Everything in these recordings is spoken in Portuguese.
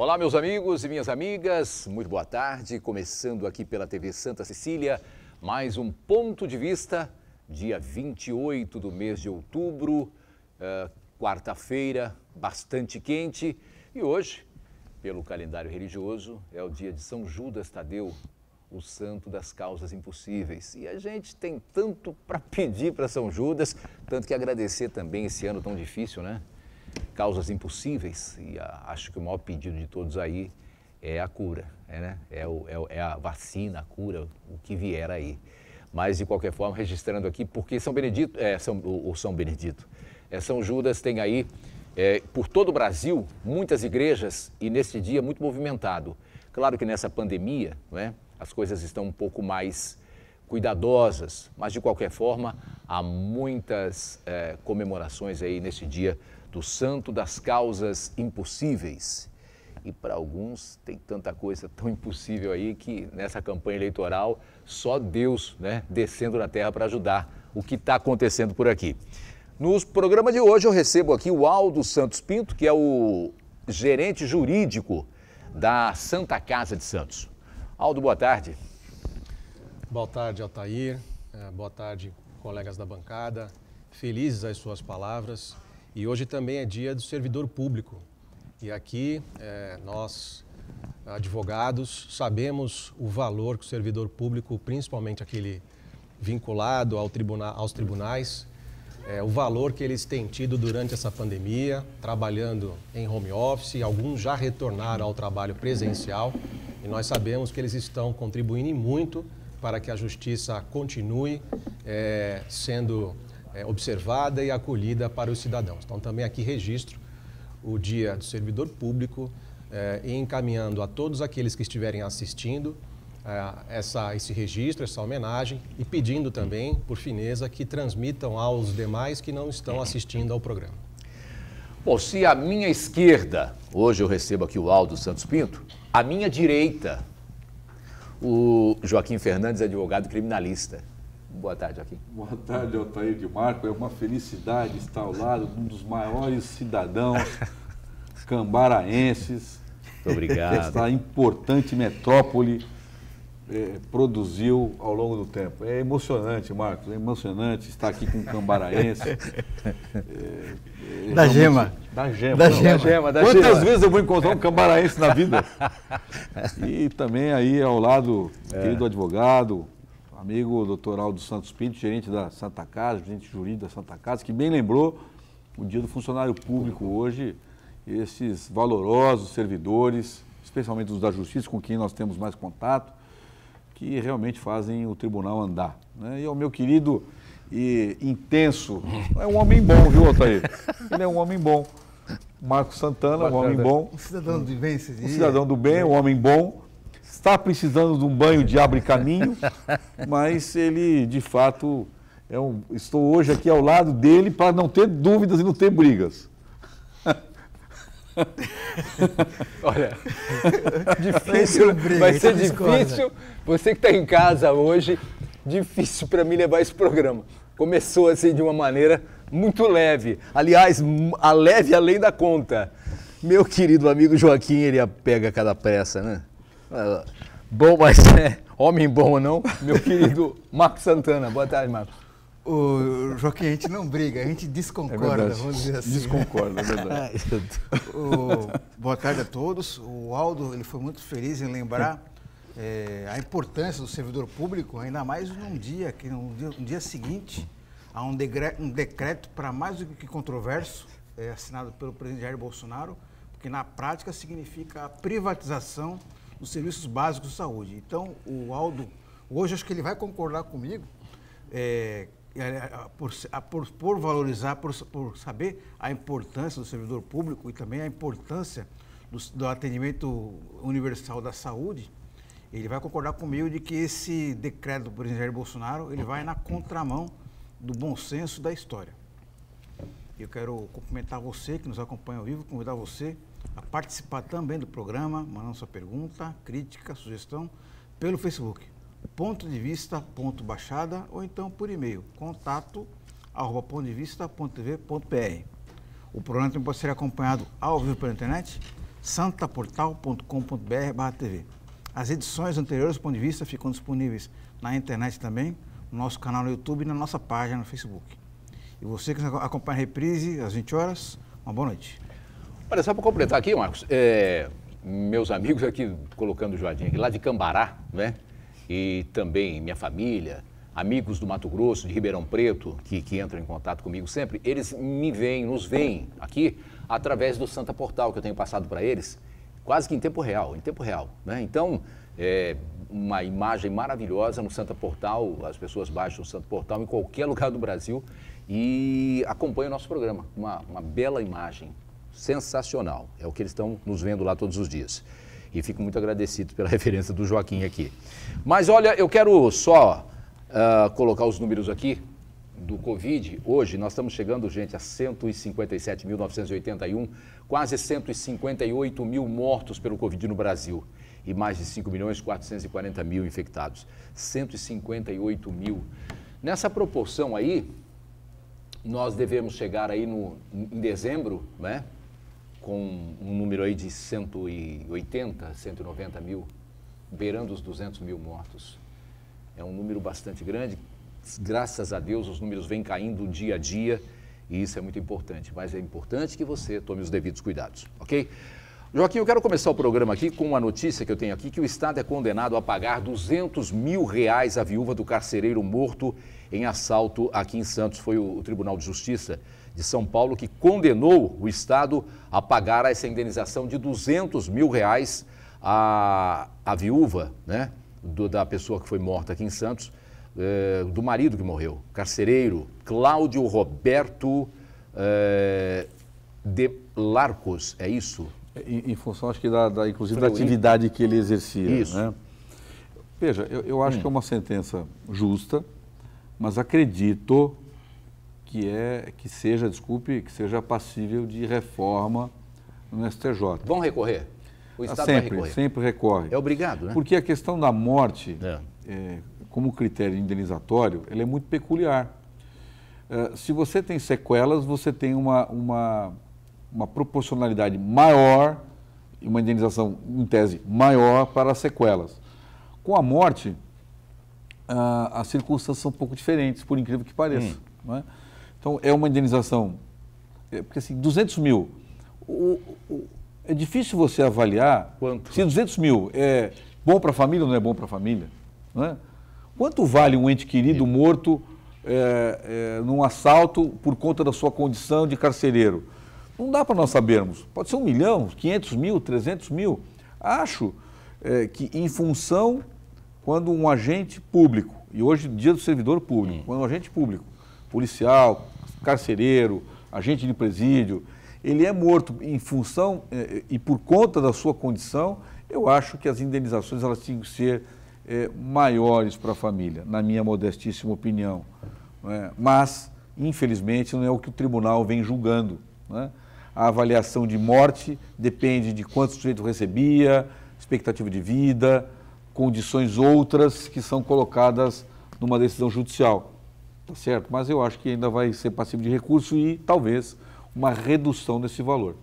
Olá, meus amigos e minhas amigas, muito boa tarde. Começando aqui pela TV Santa Cecília, mais um ponto de vista, dia 28 do mês de outubro, uh, quarta-feira, bastante quente. E hoje, pelo calendário religioso, é o dia de São Judas Tadeu, o santo das causas impossíveis. E a gente tem tanto para pedir para São Judas, tanto que agradecer também esse ano tão difícil, né? Causas impossíveis. E a, acho que o maior pedido de todos aí é a cura, é, né? é, o, é, é, a vacina, a cura, o que vier aí. Mas, de qualquer forma, registrando aqui, porque São Benedito, é, São, o, o São Benedito, é, São Judas tem aí, é, por todo o Brasil, muitas igrejas e neste dia muito movimentado. Claro que nessa pandemia, não é? as coisas estão um pouco mais cuidadosas, mas de qualquer forma há muitas é, comemorações aí nesse dia do Santo das Causas Impossíveis. E para alguns tem tanta coisa tão impossível aí que nessa campanha eleitoral só Deus né, descendo na terra para ajudar o que está acontecendo por aqui. No programa de hoje eu recebo aqui o Aldo Santos Pinto, que é o gerente jurídico da Santa Casa de Santos. Aldo, boa tarde. Boa tarde, Altair. É, boa tarde, colegas da bancada. Felizes as suas palavras. E hoje também é dia do servidor público. E aqui é, nós, advogados, sabemos o valor que o servidor público, principalmente aquele vinculado ao tribuna, aos tribunais, é, o valor que eles têm tido durante essa pandemia, trabalhando em home office, alguns já retornaram ao trabalho presencial e nós sabemos que eles estão contribuindo muito para que a justiça continue é, sendo é, observada e acolhida para os cidadãos. Então, também aqui registro o Dia do Servidor Público é, encaminhando a todos aqueles que estiverem assistindo é, essa, esse registro, essa homenagem e pedindo também, por fineza, que transmitam aos demais que não estão assistindo ao programa. Bom, se a minha esquerda, hoje eu recebo aqui o Aldo Santos Pinto, à minha direita, o Joaquim Fernandes, advogado criminalista. Boa tarde, Joaquim. Boa tarde, Altair de Marco. É uma felicidade estar ao lado de um dos maiores cidadãos cambaraenses. Muito obrigado. Esta importante metrópole é, produziu ao longo do tempo. É emocionante, Marcos, é emocionante estar aqui com um cambaraense. É, é, da, gema. da gema. Da gema. Da gema. Da Quantas gema. vezes eu vou encontrar um cambaraense na vida? E também aí ao lado, é. querido advogado, amigo doutor Aldo Santos Pinto, gerente da Santa Casa, gerente jurídico da Santa Casa, que bem lembrou o dia do funcionário público hoje, esses valorosos servidores, especialmente os da justiça, com quem nós temos mais contato, que realmente fazem o tribunal andar. Né? E ao meu querido e intenso, é um homem bom, viu, Altair? Ele é um homem bom. Marcos Santana, um homem bom. Um cidadão do bem, Um cidadão do bem, um homem bom. Está precisando de um banho de abre caminho, mas ele, de fato, é um, estou hoje aqui ao lado dele para não ter dúvidas e não ter brigas. Olha, difícil, vai ser difícil. Você que está em casa hoje, difícil para mim levar esse programa. Começou assim de uma maneira muito leve. Aliás, a leve além da conta. Meu querido amigo Joaquim, ele pega cada peça, né? Bom, mas é, homem bom ou não, meu querido Marcos Santana. Boa tarde, Marcos. O Joaquim, a gente não briga, a gente desconcorda, é vamos dizer assim. Desconcorda, é verdade. o, boa tarde a todos. O Aldo ele foi muito feliz em lembrar é, a importância do servidor público, ainda mais num dia, que no dia, no dia seguinte, há um, degre, um decreto para mais do que controverso, é, assinado pelo presidente Jair Bolsonaro, porque na prática significa a privatização dos serviços básicos de saúde. Então, o Aldo, hoje acho que ele vai concordar comigo, é, por, por, por valorizar, por, por, saber a importância do servidor público e também a importância do, do, atendimento universal da saúde, ele vai concordar comigo de que esse decreto do presidente Jair Bolsonaro ele vai na contramão do bom senso da história. Eu quero cumprimentar você que nos acompanha ao vivo, convidar você a participar também do programa, mandando sua pergunta, crítica, sugestão pelo Facebook ponto de vista ponto baixada ou então por e-mail contato arroba ponto de vista ponto tv ponto br. O programa também pode ser acompanhado ao vivo pela internet santaportal.com.br/tv. As edições anteriores do ponto de vista ficam disponíveis na internet também, no nosso canal no YouTube e na nossa página no Facebook. E você que acompanha a reprise às 20 horas, uma boa noite. Olha, só para completar aqui, Marcos, é, meus amigos aqui, colocando o Joadinho aqui, lá de Cambará, né? E também minha família, amigos do Mato Grosso, de Ribeirão Preto, que, que entram em contato comigo sempre, eles me veem, nos veem aqui através do Santa Portal, que eu tenho passado para eles, quase que em tempo real, em tempo real. Né? Então, é uma imagem maravilhosa no Santa Portal, as pessoas baixam o Santa Portal em qualquer lugar do Brasil e acompanham o nosso programa. Uma, uma bela imagem, sensacional. É o que eles estão nos vendo lá todos os dias. E fico muito agradecido pela referência do Joaquim aqui. Mas olha, eu quero só uh, colocar os números aqui do Covid. Hoje nós estamos chegando, gente, a 157.981, quase 158 mil mortos pelo Covid no Brasil e mais de 5 milhões 440 mil infectados. 158 mil. Nessa proporção aí, nós devemos chegar aí no, em dezembro, né? Com um número aí de 180, 190 mil, beirando os 200 mil mortos. É um número bastante grande. Graças a Deus, os números vêm caindo dia a dia e isso é muito importante. Mas é importante que você tome os devidos cuidados, ok? Joaquim, eu quero começar o programa aqui com uma notícia que eu tenho aqui, que o Estado é condenado a pagar 200 mil reais à viúva do carcereiro morto em assalto aqui em Santos. Foi o, Tribunal de Justiça de São Paulo que condenou o Estado a pagar essa indenização de 200 mil reais à, à viúva, né? do, da pessoa que foi morta aqui em Santos, é, do marido que morreu, carcereiro, Cláudio Roberto é, de Larcos, é isso? Em, em função, acho que, da, da inclusive, da atividade que ele exercia. Isso. Né? Veja, eu, eu acho hum. que é uma sentença justa, mas acredito que, é, que seja, desculpe, que seja passível de reforma no STJ. Vão recorrer? O Estado sempre, recorre. sempre recorre. É obrigado, né? Porque a questão da morte, é. É, como critério indenizatório, ela é muito peculiar. É, se você tem sequelas, você tem uma, uma, uma proporcionalidade maior, uma indenização, em tese, maior para as sequelas. Com a morte, as circunstâncias são um pouco diferentes, por incrível que pareça. Hum. É? Então, é uma indenização, é, porque assim, 200 mil, o, o, é difícil você avaliar Quanto? se 200 mil é bom para a família ou não é bom para a família. É? Quanto vale um ente querido morto é, é, num assalto por conta da sua condição de carcereiro? Não dá para nós sabermos. Pode ser um milhão, 500 mil, 300 mil. Acho é, que em função, quando um agente público, e hoje dia do servidor público, hum. quando um agente público, policial, carcereiro, agente de presídio, ele é morto em função eh, e por conta da sua condição, eu acho que as indenizações elas tinham que ser eh, maiores para a família, na minha modestíssima opinião. É? Mas, infelizmente, não é o que o tribunal vem julgando. É? A avaliação de morte depende de quanto o sujeito recebia, expectativa de vida, condições outras que são colocadas numa decisão judicial. Tá certo? Mas eu acho que ainda vai ser passível de recurso e talvez uma redução desse valor.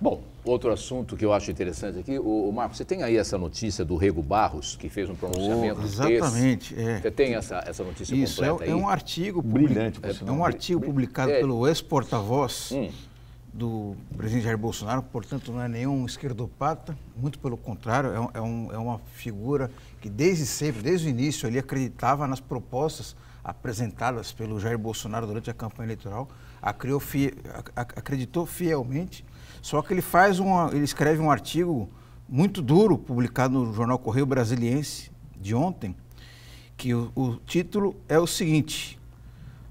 Bom, outro assunto que eu acho interessante aqui, o, o Marcos, você tem aí essa notícia do Rego Barros, que fez um pronunciamento oh, Exatamente. É. Você tem essa, essa notícia Isso, completa é, aí? É um artigo, Brilhante, é, é um artigo publicado é. pelo ex-porta-voz hum. do presidente Jair Bolsonaro, portanto não é nenhum esquerdopata, muito pelo contrário, é, é, um, é uma figura que desde sempre, desde o início, ele acreditava nas propostas apresentadas pelo Jair Bolsonaro durante a campanha eleitoral, acreditou fielmente, só que ele faz uma, ele escreve um artigo muito duro, publicado no jornal Correio Brasiliense de ontem, que o, o título é o seguinte: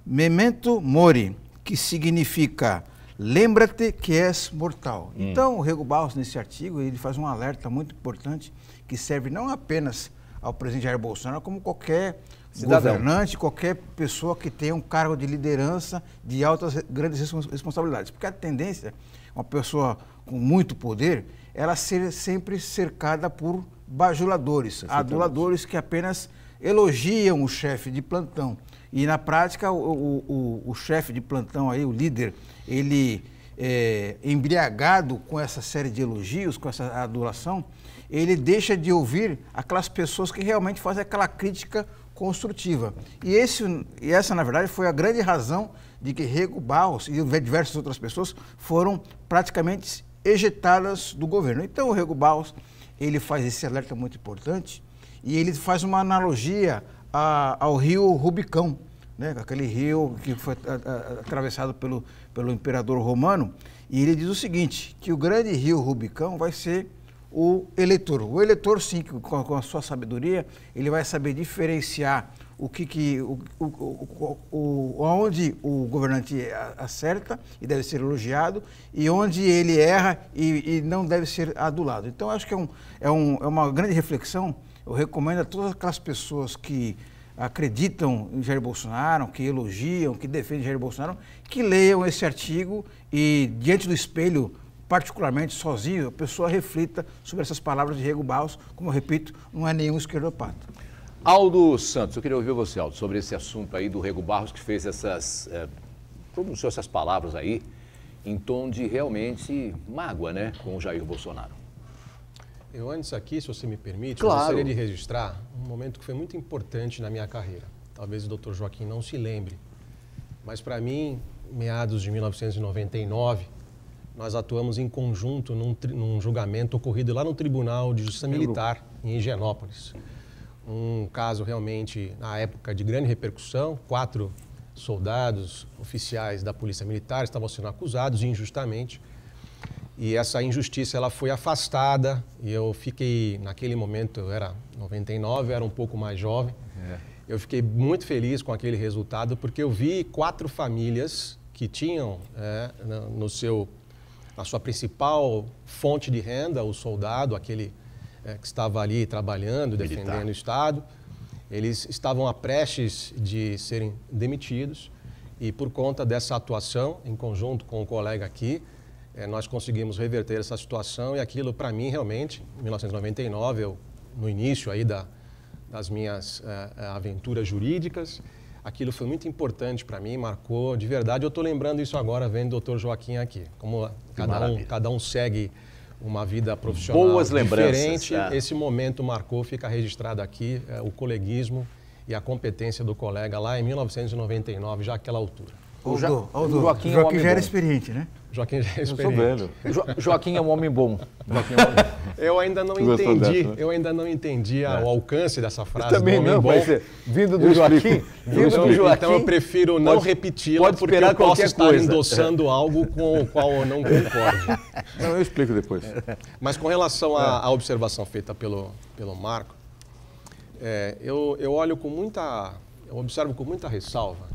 Memento Mori, que significa lembra-te que és mortal. Hum. Então, o Rego Barros, nesse artigo, ele faz um alerta muito importante que serve não apenas ao presidente Jair Bolsonaro, como qualquer Cidadão. governante, qualquer pessoa que tenha um cargo de liderança de altas, grandes responsabilidades. Porque a tendência, uma pessoa com muito poder, ela ser sempre cercada por bajuladores, aduladores que apenas elogiam o chefe de plantão. E na prática, o, o, o, o chefe de plantão aí, o líder, ele é, embriagado com essa série de elogios, com essa adulação, ele deixa de ouvir aquelas pessoas que realmente fazem aquela crítica construtiva. E, esse, e essa, na verdade, foi a grande razão de que Rego Barros e diversas outras pessoas foram praticamente ejetadas do governo. Então, o Rego Barros, ele faz esse alerta muito importante e ele faz uma analogia a, ao rio Rubicão, né? aquele rio que foi atravessado pelo, pelo imperador romano, e ele diz o seguinte, que o grande rio Rubicão vai ser o eleitor. O eleitor, sim, com, a sua sabedoria, ele vai saber diferenciar o que, que o, o, o, onde o governante acerta e deve ser elogiado e onde ele erra e, e não deve ser adulado. Então, acho que é, um, é, um, é uma grande reflexão. Eu recomendo a todas aquelas pessoas que acreditam em Jair Bolsonaro, que elogiam, que defendem Jair Bolsonaro, que leiam esse artigo e, diante do espelho, particularmente sozinho, a pessoa reflita sobre essas palavras de Diego Barros, como eu repito, não é nenhum esquerdopata. Aldo Santos, eu queria ouvir você, Aldo, sobre esse assunto aí do Rego Barros, que fez essas. É, pronunciou essas palavras aí em tom de realmente mágoa, né, com o Jair Bolsonaro. Eu antes aqui, se você me permite, claro. gostaria de registrar um momento que foi muito importante na minha carreira. Talvez o doutor Joaquim não se lembre, mas para mim, meados de 1999, nós atuamos em conjunto num, num, julgamento ocorrido lá no Tribunal de Justiça Militar, em Higienópolis. Um caso realmente, na época, de grande repercussão. Quatro soldados, oficiais da Polícia Militar estavam sendo acusados injustamente. E essa injustiça ela foi afastada e eu fiquei, naquele momento, eu era 99, eu era um pouco mais jovem. É. Eu fiquei muito feliz com aquele resultado porque eu vi quatro famílias que tinham é, no seu a sua principal fonte de renda, o soldado, aquele é, que estava ali trabalhando, Militar. defendendo o Estado. Eles estavam a prestes de serem demitidos e por conta dessa atuação, em conjunto com o colega aqui, é, nós conseguimos reverter essa situação e aquilo para mim realmente, em 1999, eu, no início aí da, das minhas é, aventuras jurídicas, aquilo foi muito importante para mim, marcou de verdade. Eu estou lembrando isso agora vendo o doutor Joaquim aqui. Como cada um, cada um segue uma vida profissional Boas diferente, é. esse momento marcou, fica registrado aqui é, o coleguismo e a competência do colega lá em 1999, já àquela altura. O, jo, o Joaquim, Joaquim é um já era experiente, né? Joaquim já é experiente. Eu sou velho. Jo, Joaquim é um homem bom. É um homem bom. eu ainda não entendi, dessa, né? eu ainda não entendi é. o alcance dessa frase. Eu também não, bom. mas é, vindo do Joaquim, vindo do Joaquim. Então eu prefiro não repeti-la porque eu posso estar coisa. endossando algo com o qual eu não concordo. Não, eu explico depois. Mas com relação à, à observação feita pelo, pelo Marco, é, eu, eu olho com muita, eu observo com muita ressalva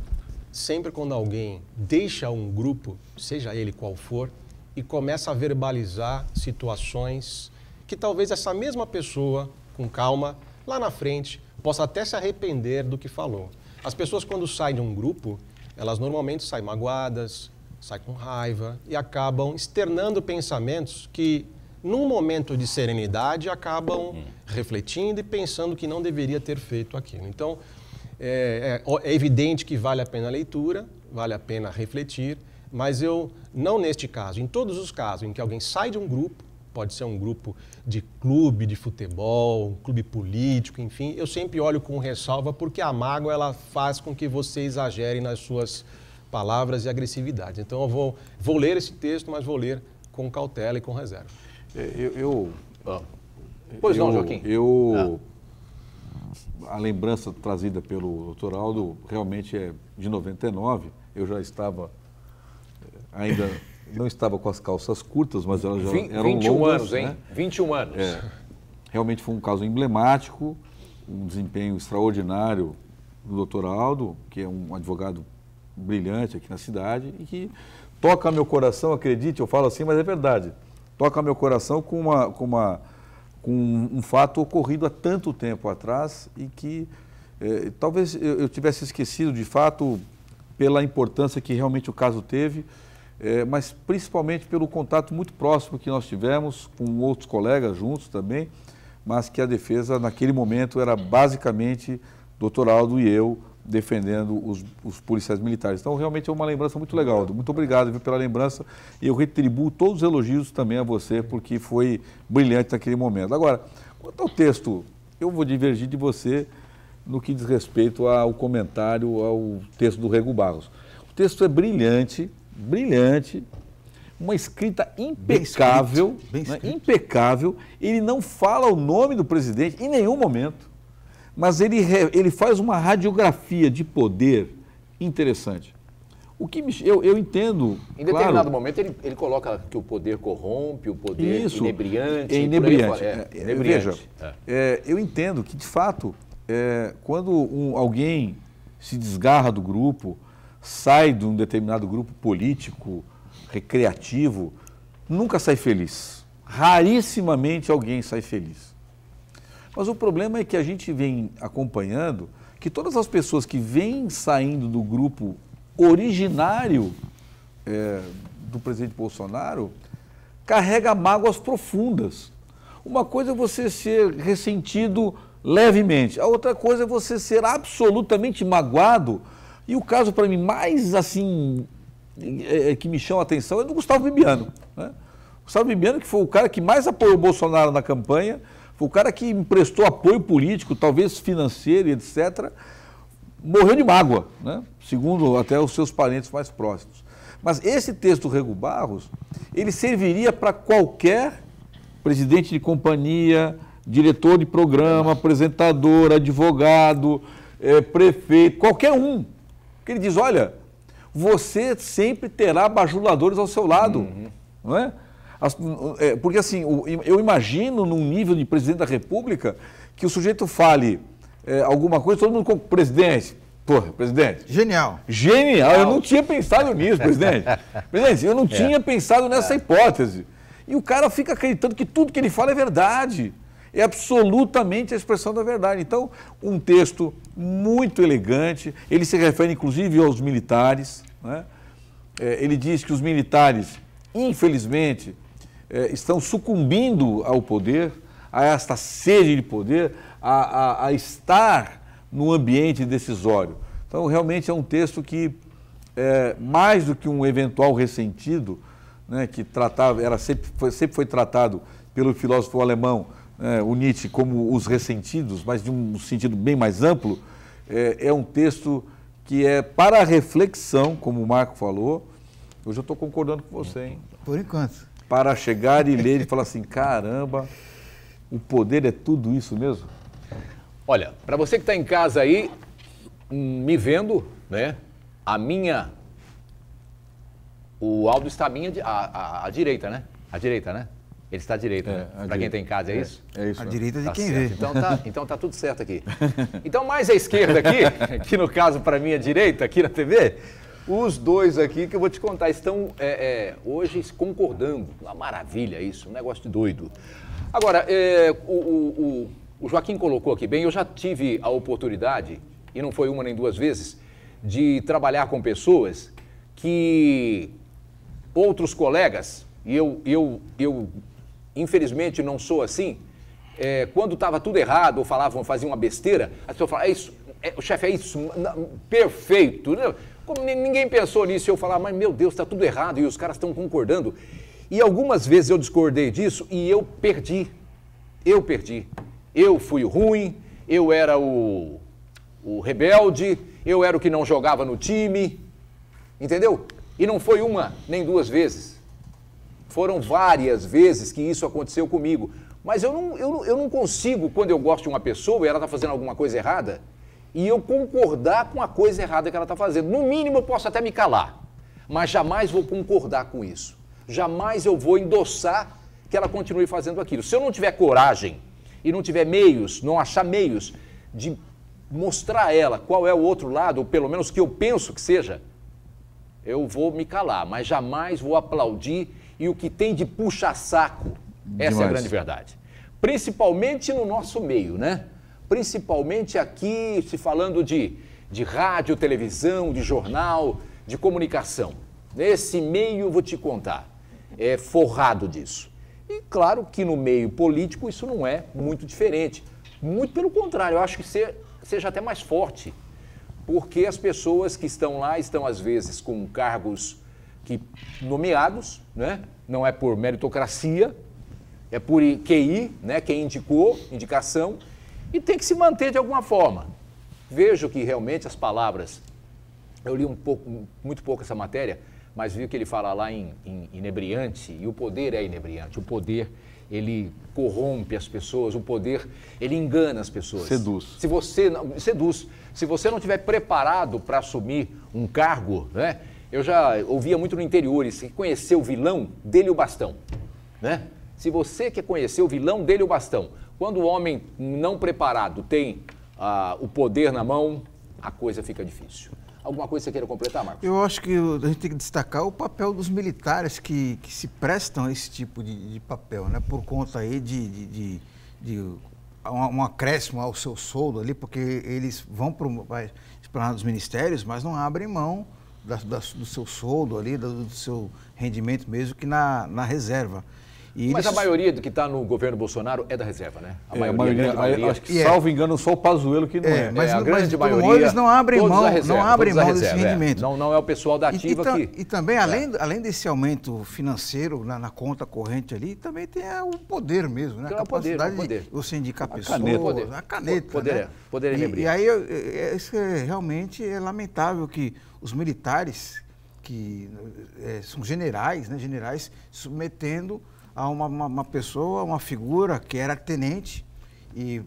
sempre quando alguém deixa um grupo, seja ele qual for, e começa a verbalizar situações que talvez essa mesma pessoa, com calma, lá na frente, possa até se arrepender do que falou. As pessoas, quando saem de um grupo, elas normalmente saem magoadas, saem com raiva e acabam externando pensamentos que, num momento de serenidade, acabam hum. refletindo e pensando que não deveria ter feito aquilo. Então, é, é, é, evidente que vale a pena a leitura, vale a pena refletir, mas eu, não neste caso, em todos os casos em que alguém sai de um grupo, pode ser um grupo de clube de futebol, um clube político, enfim, eu sempre olho com ressalva porque a mágoa ela faz com que você exagere nas suas palavras e agressividade. Então eu vou, vou ler esse texto, mas vou ler com cautela e com reserva. É, eu, eu ah. Pois eu, não, Joaquim. Eu, ah a lembrança trazida pelo doutor Aldo realmente é de 99. Eu já estava, eh, ainda não estava com as calças curtas, mas elas já 20, eram 21 longas. anos, hein? Né? 21 anos. É, realmente foi um caso emblemático, um desempenho extraordinário do doutor Aldo, que é um advogado brilhante aqui na cidade e que toca meu coração, acredite, eu falo assim, mas é verdade. Toca meu coração com uma, com uma com um, fato ocorrido há tanto tempo atrás e que eh, talvez eu, eu, tivesse esquecido de fato pela importância que realmente o caso teve, eh, mas principalmente pelo contato muito próximo que nós tivemos com outros colegas juntos também, mas que a defesa naquele momento era basicamente doutor Aldo e eu defendendo os, os, policiais militares. Então, realmente é uma lembrança muito legal. Muito obrigado viu, pela lembrança e eu retribuo todos os elogios também a você, porque foi brilhante naquele momento. Agora, quanto ao texto, eu vou divergir de você no que diz respeito ao comentário ao texto do Rego Barros. O texto é brilhante, brilhante, uma escrita impecável, bem escrito, bem né, impecável. Ele não fala o nome do presidente em nenhum momento, mas ele, ele faz uma radiografia de poder interessante. O que me, eu, eu entendo. Em determinado claro, momento ele, ele coloca que o poder corrompe, o poder isso, inebriante. É inebriante. É, é, inebriante. Veja, é. é. eu entendo que, de fato, é, quando um, alguém se desgarra do grupo, sai de um determinado grupo político, recreativo, nunca sai feliz. Rarissimamente alguém sai feliz. Mas o problema é que a gente vem acompanhando que todas as pessoas que vêm saindo do grupo originário é, do presidente Bolsonaro carrega mágoas profundas. Uma coisa é você ser ressentido levemente, a outra coisa é você ser absolutamente magoado. E o caso para mim mais assim é, é, que me chama a atenção é do Gustavo Bibiano. Né? Gustavo Bibiano, que foi o cara que mais apoiou o Bolsonaro na campanha, foi o cara que emprestou apoio político, talvez financeiro, etc. Morreu de mágoa, né? segundo até os seus parentes mais próximos. Mas esse texto do Rego Barros, ele serviria para qualquer presidente de companhia, diretor de programa, apresentador, advogado, é, prefeito, qualquer um. Que ele diz, olha, você sempre terá bajuladores ao seu lado. Uhum. Não é? As, é? Porque assim, eu imagino num nível de presidente da República que o sujeito fale é, alguma coisa, todo mundo com presidente. Porra, presidente. Genial. Genial. Eu não tinha pensado nisso, presidente. presidente, eu não é. tinha pensado nessa é. hipótese. E o cara fica acreditando que tudo que ele fala é verdade. É absolutamente a expressão da verdade. Então, um texto muito elegante. Ele se refere, inclusive, aos militares. Né? É, ele diz que os militares, infelizmente, é, estão sucumbindo ao poder, a esta sede de poder, a, a, a estar no ambiente decisório. Então, realmente é um texto que, é, mais do que um eventual ressentido, né, que tratava, era sempre, foi, sempre foi tratado pelo filósofo alemão é, o Nietzsche como os ressentidos, mas de um sentido bem mais amplo, é, é um texto que é para reflexão, como o Marco falou. Hoje eu estou concordando com você, hein? Por enquanto. Para chegar e ler e falar assim: caramba, o poder é tudo isso mesmo? Olha, para você que está em casa aí, me vendo, né? A minha. O Aldo está à minha à, à, à direita, né? À direita, né? Ele está à direita, é, né? Para quem está em casa, é, é isso? É isso. À direita de tá quem certo. vê. Então tá, então tá tudo certo aqui. Então, mais à esquerda aqui, que no caso para mim à direita, aqui na TV, os dois aqui que eu vou te contar estão é, é, hoje concordando. Uma maravilha isso, um negócio de doido. Agora, é, o, o, o, Joaquim colocou aqui bem, eu já tive a oportunidade, e não foi uma nem duas vezes, de trabalhar com pessoas que outros colegas, e eu, eu, eu infelizmente não sou assim, é, quando estava tudo errado ou falavam, faziam uma besteira, as pessoas falavam, é isso, é, o chefe é isso, não, perfeito. Como ninguém pensou nisso, eu falava, mas meu Deus, está tudo errado e os caras estão concordando. E algumas vezes eu discordei disso e eu perdi. Eu perdi. Eu fui ruim, eu era o, o rebelde, eu era o que não jogava no time, entendeu? E não foi uma nem duas vezes. Foram várias vezes que isso aconteceu comigo. Mas eu não, eu, eu não consigo, quando eu gosto de uma pessoa e ela está fazendo alguma coisa errada, e eu concordar com a coisa errada que ela está fazendo. No mínimo, eu posso até me calar, mas jamais vou concordar com isso. Jamais eu vou endossar que ela continue fazendo aquilo. Se eu não tiver coragem e não tiver meios, não achar meios de mostrar a ela qual é o outro lado, ou pelo menos que eu penso que seja, eu vou me calar, mas jamais vou aplaudir e o que tem de puxa-saco. Essa é a grande verdade. Principalmente no nosso meio, né? Principalmente aqui, se falando de, de rádio, televisão, de jornal, de comunicação. Nesse meio, vou te contar, é forrado disso. E claro que no meio político isso não é muito diferente. Muito pelo contrário, eu acho que seja até mais forte. porque as pessoas que estão lá estão, às vezes, com cargos que nomeados, né? não é por meritocracia, é por QI, né? quem indicou, indicação, e tem que se manter de alguma forma. Vejo que realmente as palavras, eu li um pouco, muito pouco essa matéria, mas vi que ele fala lá em, em inebriante, e o poder é inebriante. O poder, ele corrompe as pessoas, o poder, ele engana as pessoas. Seduz. Se você não, seduz. Se você não estiver preparado para assumir um cargo, né? Eu já ouvia muito no interior, se conhecer o vilão, dele o bastão, né? Se você quer conhecer o vilão, dele o bastão. Quando o homem não preparado tem ah, o poder na mão, a coisa fica difícil. Alguma coisa você queira completar, Marcos? Eu acho que a gente tem que destacar o papel dos militares que, que se prestam a esse tipo de, de papel, né? Por conta aí de, de, de, de um, acréscimo ao seu soldo ali, porque eles vão para os ministérios, mas não abrem mão da, da, do seu soldo ali, do, do, seu rendimento mesmo que na, na reserva. E Mas eles... a maioria do que está no governo Bolsonaro é da reserva, né? A, é, maioria, a maioria, acho que, é. salvo engano, só o Pazuello que não é. é. Mas, é, a grande mas, maioria, eles não abrem mão, reserva, não abrem mão desse é. rendimento. Não, não é o pessoal da ativa e, e que... E também, além, além desse aumento financeiro na, na, conta corrente ali, também tem o poder mesmo, né? A capacidade poder, de você indicar a pessoas, caneta. Poder. a caneta, poder, né? poder e, e aí, isso é, realmente é lamentável que os militares, que são generais, né? Generais, submetendo a uma, uma, uma pessoa, uma figura que era tenente e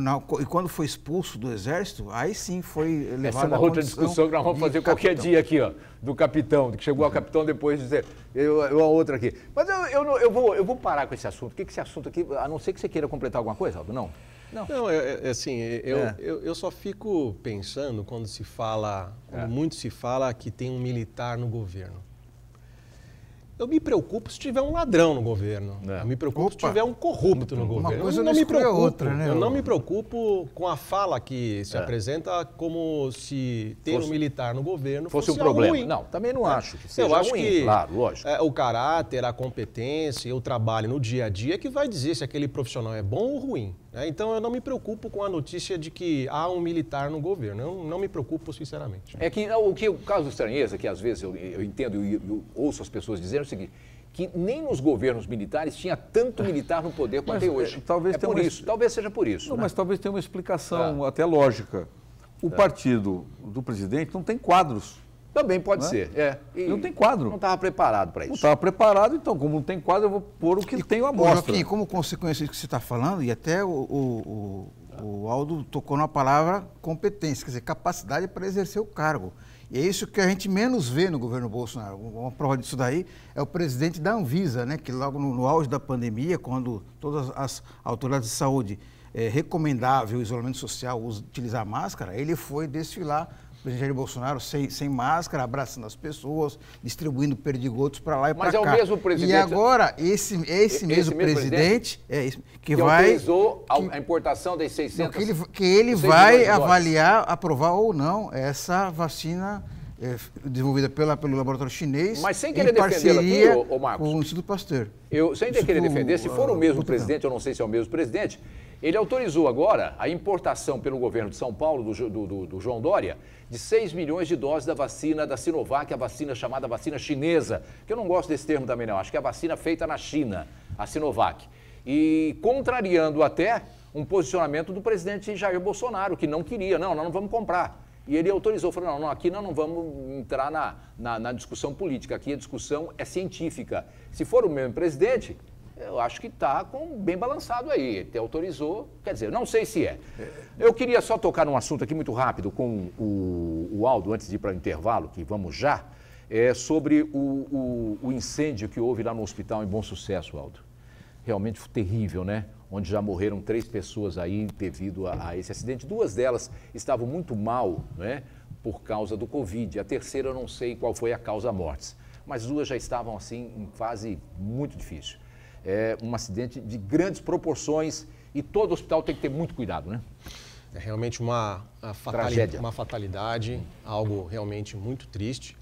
na, e quando foi expulso do exército, aí sim foi levado Essa é uma outra discussão que nós vamos fazer qualquer dia aqui, ó, do capitão, que chegou ao capitão depois de dizer, eu, eu a outra aqui. Mas eu, eu, eu, vou, eu vou parar com esse assunto. O que, que esse assunto aqui, a não ser que você queira completar alguma coisa, Aldo? Não? Não, não é, é assim, eu, é. eu, eu, só fico pensando quando se fala, quando é. muito se fala que tem um militar no governo. Eu me preocupo se tiver um ladrão no governo. É. Eu me preocupo Opa. se tiver um corrupto no Uma governo. Coisa eu não, me preocupo. Outra, né? Eu não me preocupo com a fala que se é. apresenta como se ter fosse, um militar no governo fosse, fosse um problema. Ruim. Não, também não acho que seja Eu acho ruim, que claro, lógico. É, o caráter, a competência, o trabalho no dia a dia é que vai dizer se aquele profissional é bom ou ruim. Né? Então eu não me preocupo com a notícia de que há um militar no governo. Eu não me preocupo, sinceramente. É que o que o caso estranheza, que às vezes eu, eu entendo e ouço as pessoas dizendo é o seguinte que nem nos governos militares tinha tanto militar no poder quanto tem hoje. Talvez é por uma... isso, talvez seja por isso. Não, né? mas talvez tenha uma explicação é. até lógica. O é. partido do presidente não tem quadros. Também pode né? ser, é. E não tem quadro. Não estava preparado para isso. Não estava preparado, então, como não tem quadro, eu vou pôr o que e, tenho a mostra. Joaquim, como consequência disso que você está falando, e até o, o, o, o Aldo tocou na palavra competência, quer dizer, capacidade para exercer o cargo. E é isso que a gente menos vê no governo Bolsonaro. Uma prova disso daí é o presidente da Anvisa, né, que logo no, no auge da pandemia, quando todas as autoridades de saúde é, recomendável o isolamento social, utilizar máscara, ele foi desfilar presidente Jair Bolsonaro sem, sem máscara, abraçando as pessoas, distribuindo perdigotos para lá e para cá. Mas é o mesmo presidente. E agora, esse, esse, esse mesmo, mesmo, presidente, é, esse, que, que vai. autorizou que, a importação das 600 não, Que ele, que ele vai avaliar, aprovar ou não essa vacina. É, desenvolvida pela, pelo laboratório chinês. Mas sem querer defender aqui, ô, ô Marcos. Com o Instituto Pasteur. Eu, sem querer defender, se for o mesmo presidente, eu não sei se é o mesmo presidente, ele autorizou agora a importação pelo governo de São Paulo, do, do, do, João Dória, de 6 milhões de doses da vacina da Sinovac, a vacina chamada vacina chinesa, que eu não gosto desse termo também não, acho que é a vacina feita na China, a Sinovac. E contrariando até um posicionamento do presidente Jair Bolsonaro, que não queria, não, nós não vamos comprar. E ele autorizou, falou, não, não aqui nós não vamos entrar na, na, na discussão política, aqui a discussão é científica. Se for o mesmo presidente, eu acho que está bem balançado aí. Ele autorizou, quer dizer, não sei se é. Eu queria só tocar num assunto aqui muito rápido com o, o Aldo, antes de ir para o intervalo, que vamos já, é sobre o, o, o, incêndio que houve lá no hospital em Bom Sucesso, Aldo. Realmente terrível, né? Onde já morreram três pessoas aí devido a, a esse acidente. Duas delas estavam muito mal, né? Por causa do Covid. A terceira eu não sei qual foi a causa mortes. Mas duas já estavam assim em fase muito difícil é um acidente de grandes proporções e todo hospital tem que ter muito cuidado, né? É realmente uma, fatalidade, uma fatalidade, algo realmente muito triste.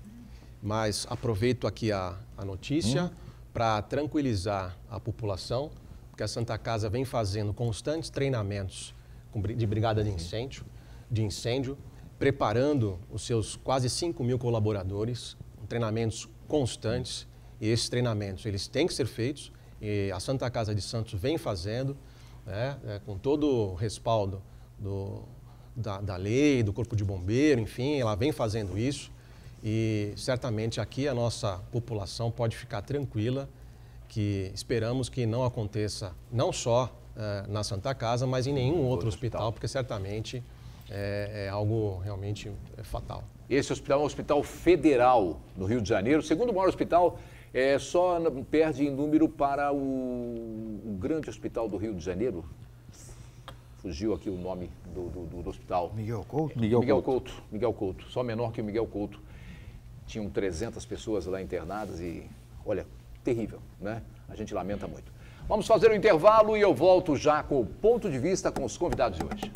Mas aproveito aqui a, a notícia hum. para tranquilizar a população, porque a Santa Casa vem fazendo constantes treinamentos de brigada de incêndio, de incêndio preparando os seus quase 5 mil colaboradores, treinamentos constantes, e esses treinamentos eles têm que ser feitos, e a Santa Casa de Santos vem fazendo, né, é, com todo o respaldo do, da, da lei, do Corpo de Bombeiro, enfim, ela vem fazendo isso. E certamente aqui a nossa população pode ficar tranquila que esperamos que não aconteça não só uh, na Santa Casa, mas em nenhum outro hospital, porque certamente é, é algo realmente é, fatal. Esse hospital é um hospital federal no Rio de Janeiro, o segundo maior hospital, é, só perde em número para o, o grande hospital do Rio de Janeiro, fugiu aqui o nome do, do, do hospital. Miguel Couto? Miguel, Miguel Couto. Couto. Miguel Couto, só menor que o Miguel Couto. Tinham 300 pessoas lá internadas e, olha, terrível, né? A gente lamenta muito. Vamos fazer o um intervalo e eu volto já com o ponto de vista com os convidados de hoje.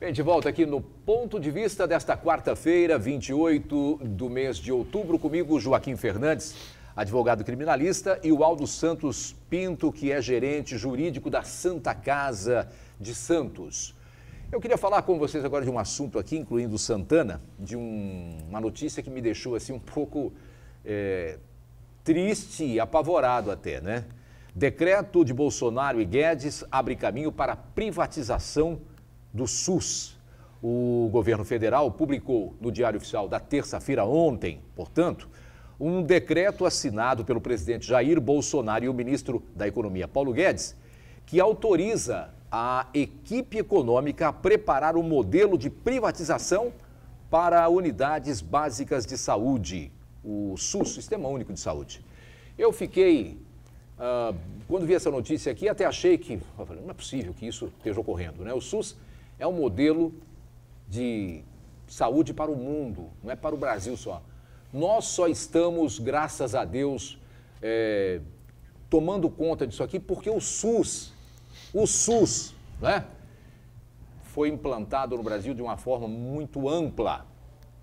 Bem, de volta aqui no ponto de vista desta quarta-feira, 28 do mês de outubro, comigo Joaquim Fernandes, advogado criminalista, e o Aldo Santos Pinto, que é gerente jurídico da Santa Casa de Santos. Eu queria falar com vocês agora de um assunto aqui, incluindo Santana, de um, uma notícia que me deixou assim um pouco é, triste e apavorado até, né? Decreto de Bolsonaro e Guedes abre caminho para a privatização do SUS. O governo federal publicou no Diário Oficial da terça-feira, ontem, portanto, um decreto assinado pelo presidente Jair Bolsonaro e o ministro da Economia, Paulo Guedes, que autoriza a equipe econômica a preparar um modelo de privatização para unidades básicas de saúde, o SUS, Sistema Único de Saúde. Eu fiquei, uh, quando vi essa notícia aqui, até achei que, não é possível que isso esteja ocorrendo, né? O SUS é um modelo de saúde para o mundo, não é para o Brasil só. Nós só estamos, graças a Deus, é, tomando conta disso aqui porque o SUS o SUS, né? Foi implantado no Brasil de uma forma muito ampla.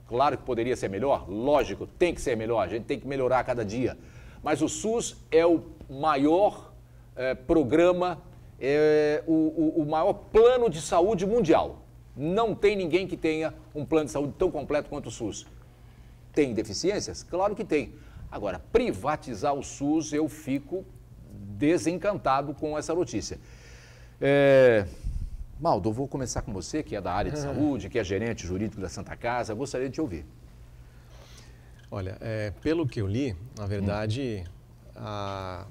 Claro que poderia ser melhor, lógico, tem que ser melhor, a gente tem que melhorar a cada dia. Mas o SUS é o maior é, programa, é, o, o, o maior plano de saúde mundial. Não tem ninguém que tenha um plano de saúde tão completo quanto o SUS. Tem deficiências? Claro que tem. Agora, privatizar o SUS, eu fico desencantado com essa notícia. É... Maldo, eu vou começar com você, que é da área de saúde, que é gerente jurídico da Santa Casa. Gostaria de te ouvir. Olha, é, pelo que eu li, na verdade, hum. a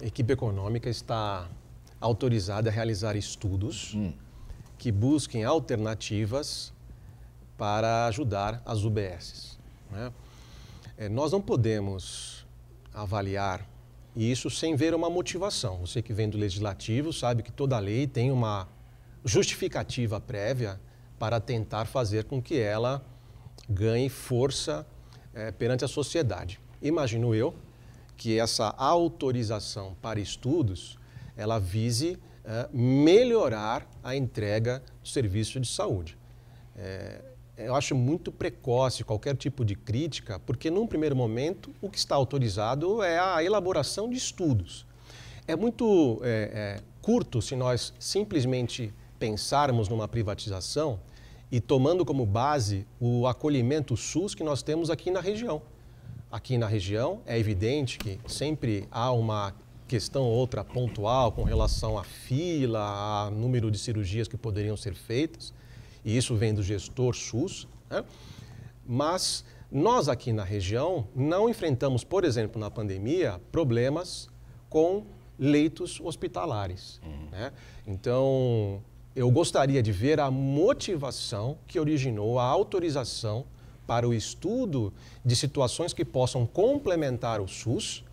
equipe econômica está autorizada a realizar estudos hum. que busquem alternativas para ajudar as UBSs. Né? É, nós não podemos avaliar isso sem ver uma motivação. Você que vem do legislativo sabe que toda lei tem uma justificativa prévia para tentar fazer com que ela ganhe força é, perante a sociedade. Imagino eu que essa autorização para estudos ela vise é, melhorar a entrega do serviço de saúde. É, eu acho muito precoce qualquer tipo de crítica, porque num primeiro momento o que está autorizado é a elaboração de estudos. É muito é, é, curto se nós simplesmente pensarmos numa privatização e tomando como base o acolhimento SUS que nós temos aqui na região. Aqui na região é evidente que sempre há uma questão ou outra pontual com relação à fila, a número de cirurgias que poderiam ser feitas e isso vem do gestor SUS, né? mas nós aqui na região não enfrentamos, por exemplo, na pandemia, problemas com leitos hospitalares. Uhum. Né? Então, eu gostaria de ver a motivação que originou a autorização para o estudo de situações que possam complementar o SUS,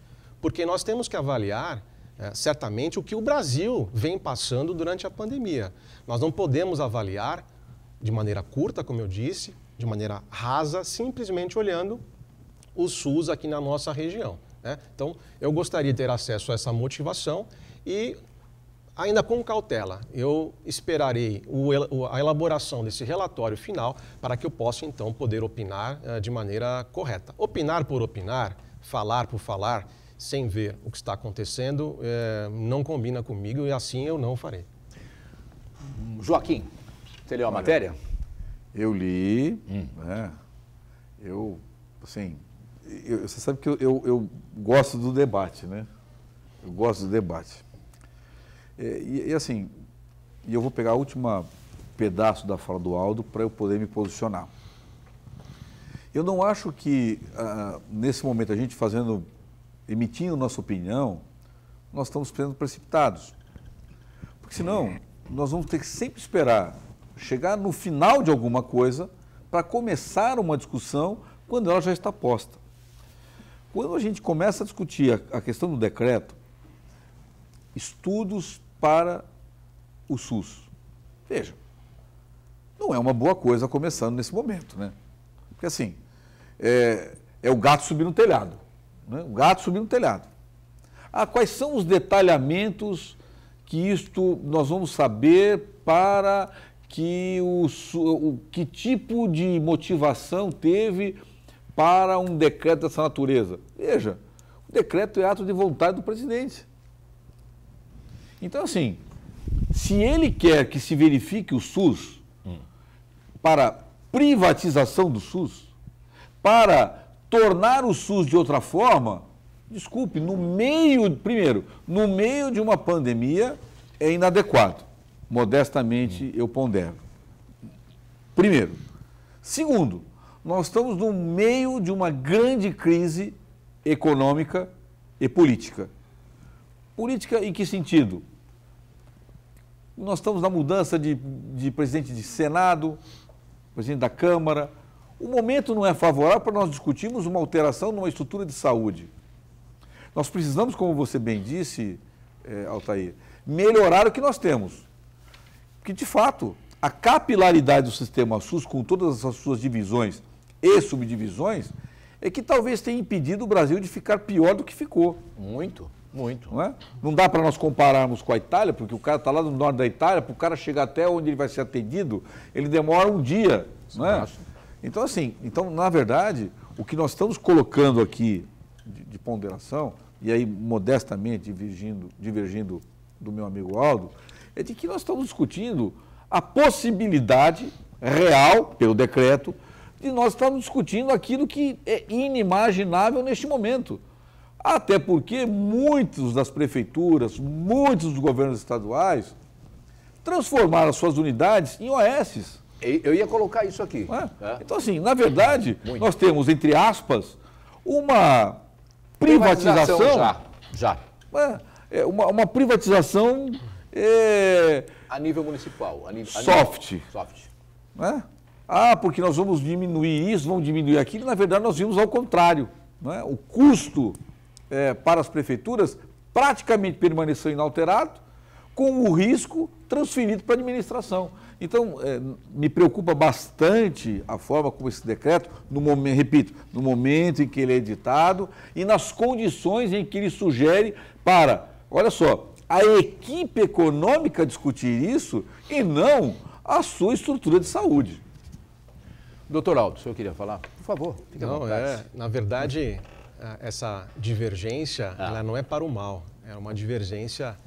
porque nós temos que avaliar é, certamente o que o Brasil vem passando durante a pandemia. Nós não podemos avaliar de maneira curta, como eu disse, de maneira rasa, simplesmente olhando o SUS aqui na nossa região. Né? Então, eu gostaria de ter acesso a essa motivação e, ainda com cautela, eu esperarei o, a elaboração desse relatório final para que eu possa, então, poder opinar uh, de maneira correta. Opinar por opinar, falar por falar, sem ver o que está acontecendo, uh, não combina comigo e assim eu não farei. Joaquim, você leu a Olha, matéria? Eu li, né? Eu, assim, eu- você sabe que eu, eu- eu gosto do debate, né? Eu gosto do debate. É, E, e, assim, e eu vou pegar a última pedaço da fala do Aldo para eu poder me posicionar. Eu não acho que, ah, nesse momento, a gente fazendo, emitindo nossa opinião, nós estamos sendo precipitados. Porque senão, nós vamos ter que sempre esperar chegar no final de alguma coisa para começar uma discussão quando ela já está posta. Quando a gente começa a discutir a, questão do decreto, estudos para o SUS. Veja, não é uma boa coisa começando nesse momento, né? Porque assim, é, é o gato subir no telhado. Né? O gato subir no telhado. Ah, quais são os detalhamentos que isto nós vamos saber para que o, o que tipo de motivação teve para um decreto dessa natureza? Veja, o decreto é ato de vontade do presidente. Então, assim, se ele quer que se verifique o SUS para privatização do SUS, para tornar o SUS de outra forma, desculpe, no meio, primeiro, no meio de uma pandemia é inadequado. Modestamente eu pondero. Primeiro. Segundo, nós estamos no meio de uma grande crise econômica e política. Política em que sentido? Nós estamos na mudança de, de presidente de Senado, presidente da Câmara. O momento não é favorável para nós discutirmos uma alteração numa estrutura de saúde. Nós precisamos, como você bem disse, eh, Altair, melhorar o que nós temos. Porque, de fato, a capilaridade do sistema SUS, com todas as suas divisões e subdivisões, é que talvez tenha impedido o Brasil de ficar pior do que ficou. Muito, muito. Não, é? não dá para nós compararmos com a Itália, porque o cara está lá no norte da Itália, para o cara chegar até onde ele vai ser atendido, ele demora um dia. Não é? Então, assim, então, na verdade, o que nós estamos colocando aqui de, de ponderação, e aí modestamente divergindo, divergindo do meu amigo Aldo, é de que nós estamos discutindo a possibilidade real, pelo decreto, de nós estarmos discutindo aquilo que é inimaginável neste momento. Até porque muitos das prefeituras, muitos dos governos estaduais transformaram suas unidades em OSs. Eu ia colocar isso aqui. é? né? Então, assim, na verdade, Muito. nós temos, entre aspas, uma privatização. já. Já. é, é, uma, uma privatização é, A nível municipal. A nível, a Soft. nível- soft. né? Ah, porque nós vamos diminuir isso, vamos diminuir aquilo. Na verdade, nós vimos ao contrário. não é? O custo é, para as prefeituras praticamente permaneceu inalterado, com o risco transferido para a administração. Então, é, me preocupa bastante a forma como esse decreto, no momento, repito, no momento em que ele é editado e nas condições em que ele sugere para, olha só, a equipe econômica discutir isso e não a sua estrutura de saúde. Doutor Aldo, o senhor queria falar? Por favor, fique à Não, vontade. é, na verdade, essa divergência, Ah. ela não é para o mal. É uma divergência,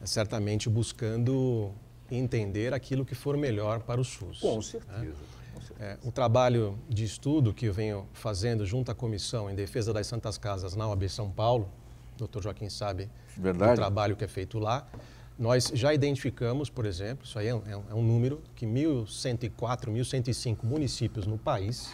é, certamente, buscando entender aquilo que for melhor para o SUS. Com certeza. com certeza. É, o trabalho de estudo que eu venho fazendo junto à Comissão em Defesa das Santas Casas na OAB São Paulo, doutor Joaquim sabe Verdade. do trabalho que é feito lá, nós já identificamos, por exemplo, isso aí é um, é um- é número, que 1.104, 1.105 municípios no país,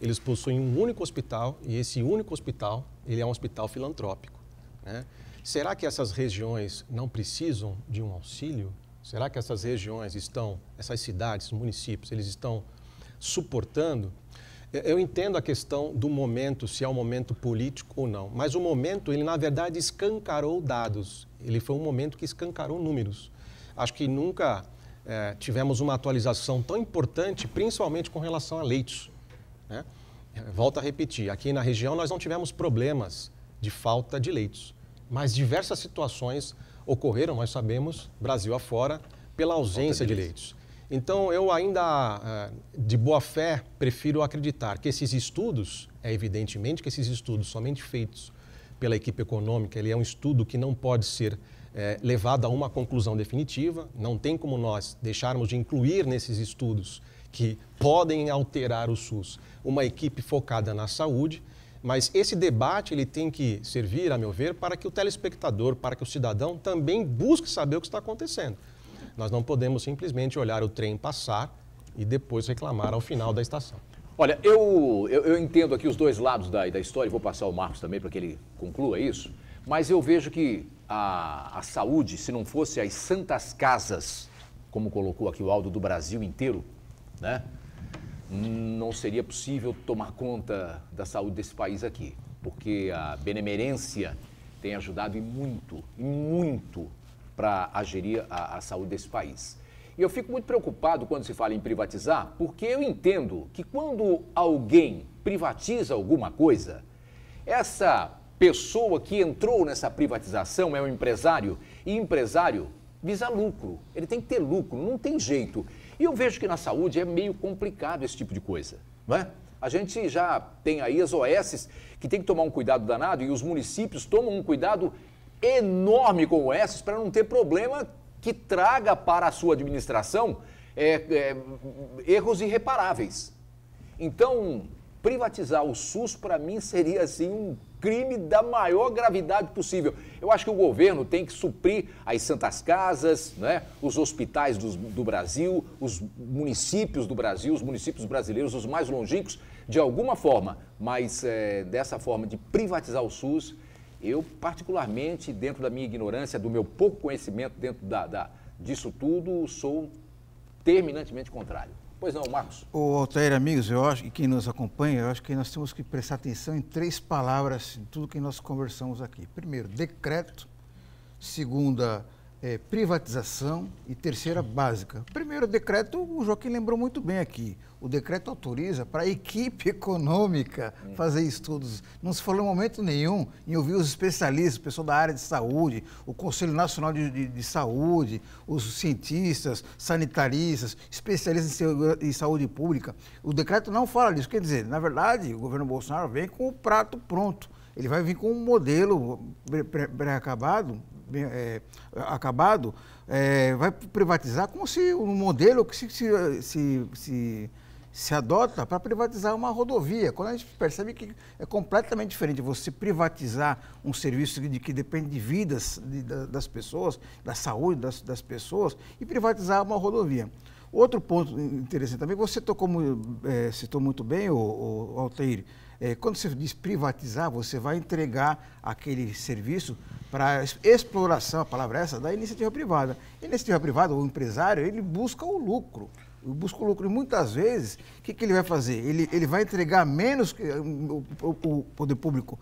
eles possuem um único hospital e esse único hospital, ele é um hospital filantrópico. né? Será que essas regiões não precisam de um auxílio? Será que essas regiões estão, essas cidades, municípios, eles estão suportando? Eu- entendo a questão do momento, se é um momento político ou não, mas o momento, ele na verdade escancarou dados. Ele foi um momento que escancarou números. Acho que nunca eh, tivemos uma atualização tão importante, principalmente com relação a leitos. né? Volto a repetir, aqui na região nós não tivemos problemas de falta de leitos, mas diversas situações ocorreram, nós sabemos, Brasil afora, pela ausência de leitos. Então, eu ainda, eh, de boa fé, prefiro acreditar que esses estudos, é evidentemente que esses estudos somente feitos pela equipe econômica, ele é um estudo que não pode ser eh, levado a uma conclusão definitiva, não tem como nós deixarmos de incluir nesses estudos que podem alterar o SUS. Uma equipe focada na saúde, mas esse debate ele tem que servir, a meu ver, para que o telespectador, para que o cidadão também busque saber o que está acontecendo. Nós não podemos simplesmente olhar o trem passar e depois reclamar ao final da estação. Olha, eu, eu, eu entendo aqui os dois lados da, da história, vou passar o Marcos também para que ele conclua isso, mas eu vejo que a, a saúde, se não fosse as santas casas, como colocou aqui o Aldo do Brasil inteiro, né? não seria possível tomar conta da saúde desse país aqui, porque a benemerência tem ajudado e muito, e muito para gerir a, a saúde desse país. E eu fico muito preocupado quando se fala em privatizar, porque eu entendo que quando alguém privatiza alguma coisa, essa pessoa que entrou nessa privatização é um empresário, e empresário visa lucro, ele tem que ter lucro, não tem jeito. E eu vejo que na saúde é meio complicado esse tipo de coisa, não é? A gente já tem aí as OS que tem que tomar um cuidado danado e os municípios tomam um cuidado enorme com OS para não ter problema que traga para a sua administração é, é, erros irreparáveis. Então, privatizar o SUS para mim seria assim um crime da maior gravidade possível. Eu acho que o governo tem que suprir as santas casas, né, os hospitais do, do Brasil, os municípios do Brasil, os municípios brasileiros, os mais longínquos, de alguma forma, mas é, dessa forma de privatizar o SUS, eu particularmente, dentro da minha ignorância, do meu pouco conhecimento dentro da, da disso tudo, sou terminantemente contrário. Pois não, Marcos. O Altair, amigos, eu acho, e quem nos acompanha, eu acho que nós temos que prestar atenção em três palavras em tudo que nós conversamos aqui. Primeiro, decreto. Segunda, é, privatização e terceira básica. Primeiro decreto, o Joaquim lembrou muito bem aqui. O decreto autoriza para a equipe econômica fazer estudos. Não se falou em momento nenhum em ouvir os especialistas, o pessoal da área de saúde, o Conselho Nacional de, de, de Saúde, os cientistas, sanitaristas, especialistas em, em saúde pública. O decreto não fala disso. Quer dizer, na verdade, o governo Bolsonaro vem com o prato pronto. Ele vai vir com um modelo pré-acabado, é, acabado, é, vai privatizar como se um modelo que se, se, se, se, se adota para privatizar uma rodovia. Quando a gente percebe que é completamente diferente você privatizar um serviço de, que depende de vidas de, das pessoas, da saúde das, das pessoas, e privatizar uma rodovia. Outro ponto interessante também, você tocou, é, citou muito bem, o, o Altair, é, quando você diz privatizar, você vai entregar aquele serviço para exploração, a palavra é essa, da iniciativa privada. A iniciativa privada, o empresário, ele busca o lucro. Ele busca o lucro. E muitas vezes, o que, que ele vai fazer? Ele, ele vai entregar menos que o, o, o poder público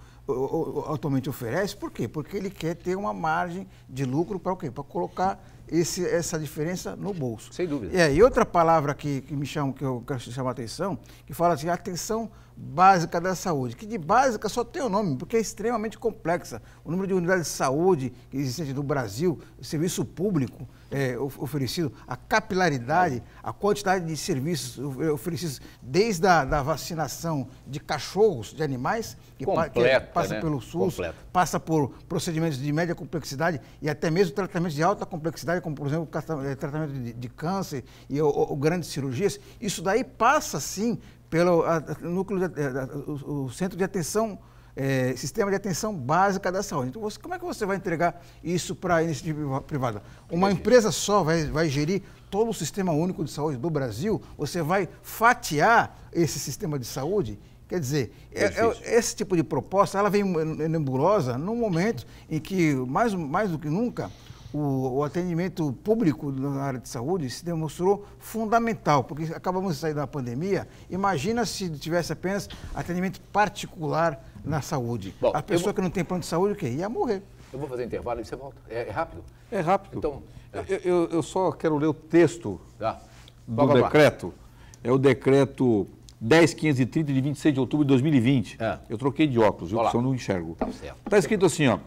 atualmente oferece. Por quê? Porque ele quer ter uma margem de lucro para o quê? Para colocar esse, essa diferença no bolso. Sem dúvida. É, e outra palavra que, que me chama, que eu quero chamar a atenção, que fala assim, atenção básica da saúde, que de básica só tem o nome, porque é extremamente complexa. O número de unidades de saúde existente no Brasil, o serviço público é, oferecido, a capilaridade, a quantidade de serviços oferecidos, desde a da vacinação de cachorros, de animais, que, Completa, que passa né? pelo SUS, Completa. passa por procedimentos de média complexidade e até mesmo tratamentos de alta complexidade, como por exemplo o tratamento de, de câncer e ou, ou grandes cirurgias. Isso daí passa sim pelo a, núcleo de, a, o, o, centro de atenção, é, sistema de atenção básica da saúde. Então, você, como é que você vai entregar isso para a iniciativa privada? Uma empresa só vai, vai gerir todo o sistema único de saúde do Brasil? Você vai fatiar esse sistema de saúde? Quer dizer, é, é, esse tipo de proposta ela vem nebulosa num momento em que, mais, mais do que nunca, o, o, atendimento público na área de saúde se demonstrou fundamental, porque acabamos de sair da pandemia. Imagina se tivesse apenas atendimento particular na saúde. Bom, a pessoa vou... que não tem plano de saúde, o quê? Ia morrer. Eu vou fazer intervalo e você volta. É, é rápido? É rápido. Então, é. Eu, eu, eu, só quero ler o texto tá. do decreto. É o decreto 10.530 de 26 de outubro de 2020. É. Eu troquei de óculos, eu não enxergo. Está tá escrito assim, ó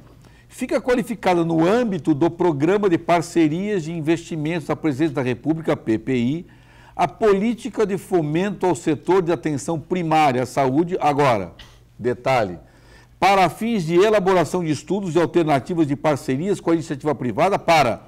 fica qualificada no âmbito do Programa de Parcerias de Investimentos da Presidência da República, PPI, a política de fomento ao setor de atenção primária à saúde, agora, detalhe, para fins de elaboração de estudos e alternativas de parcerias com a iniciativa privada para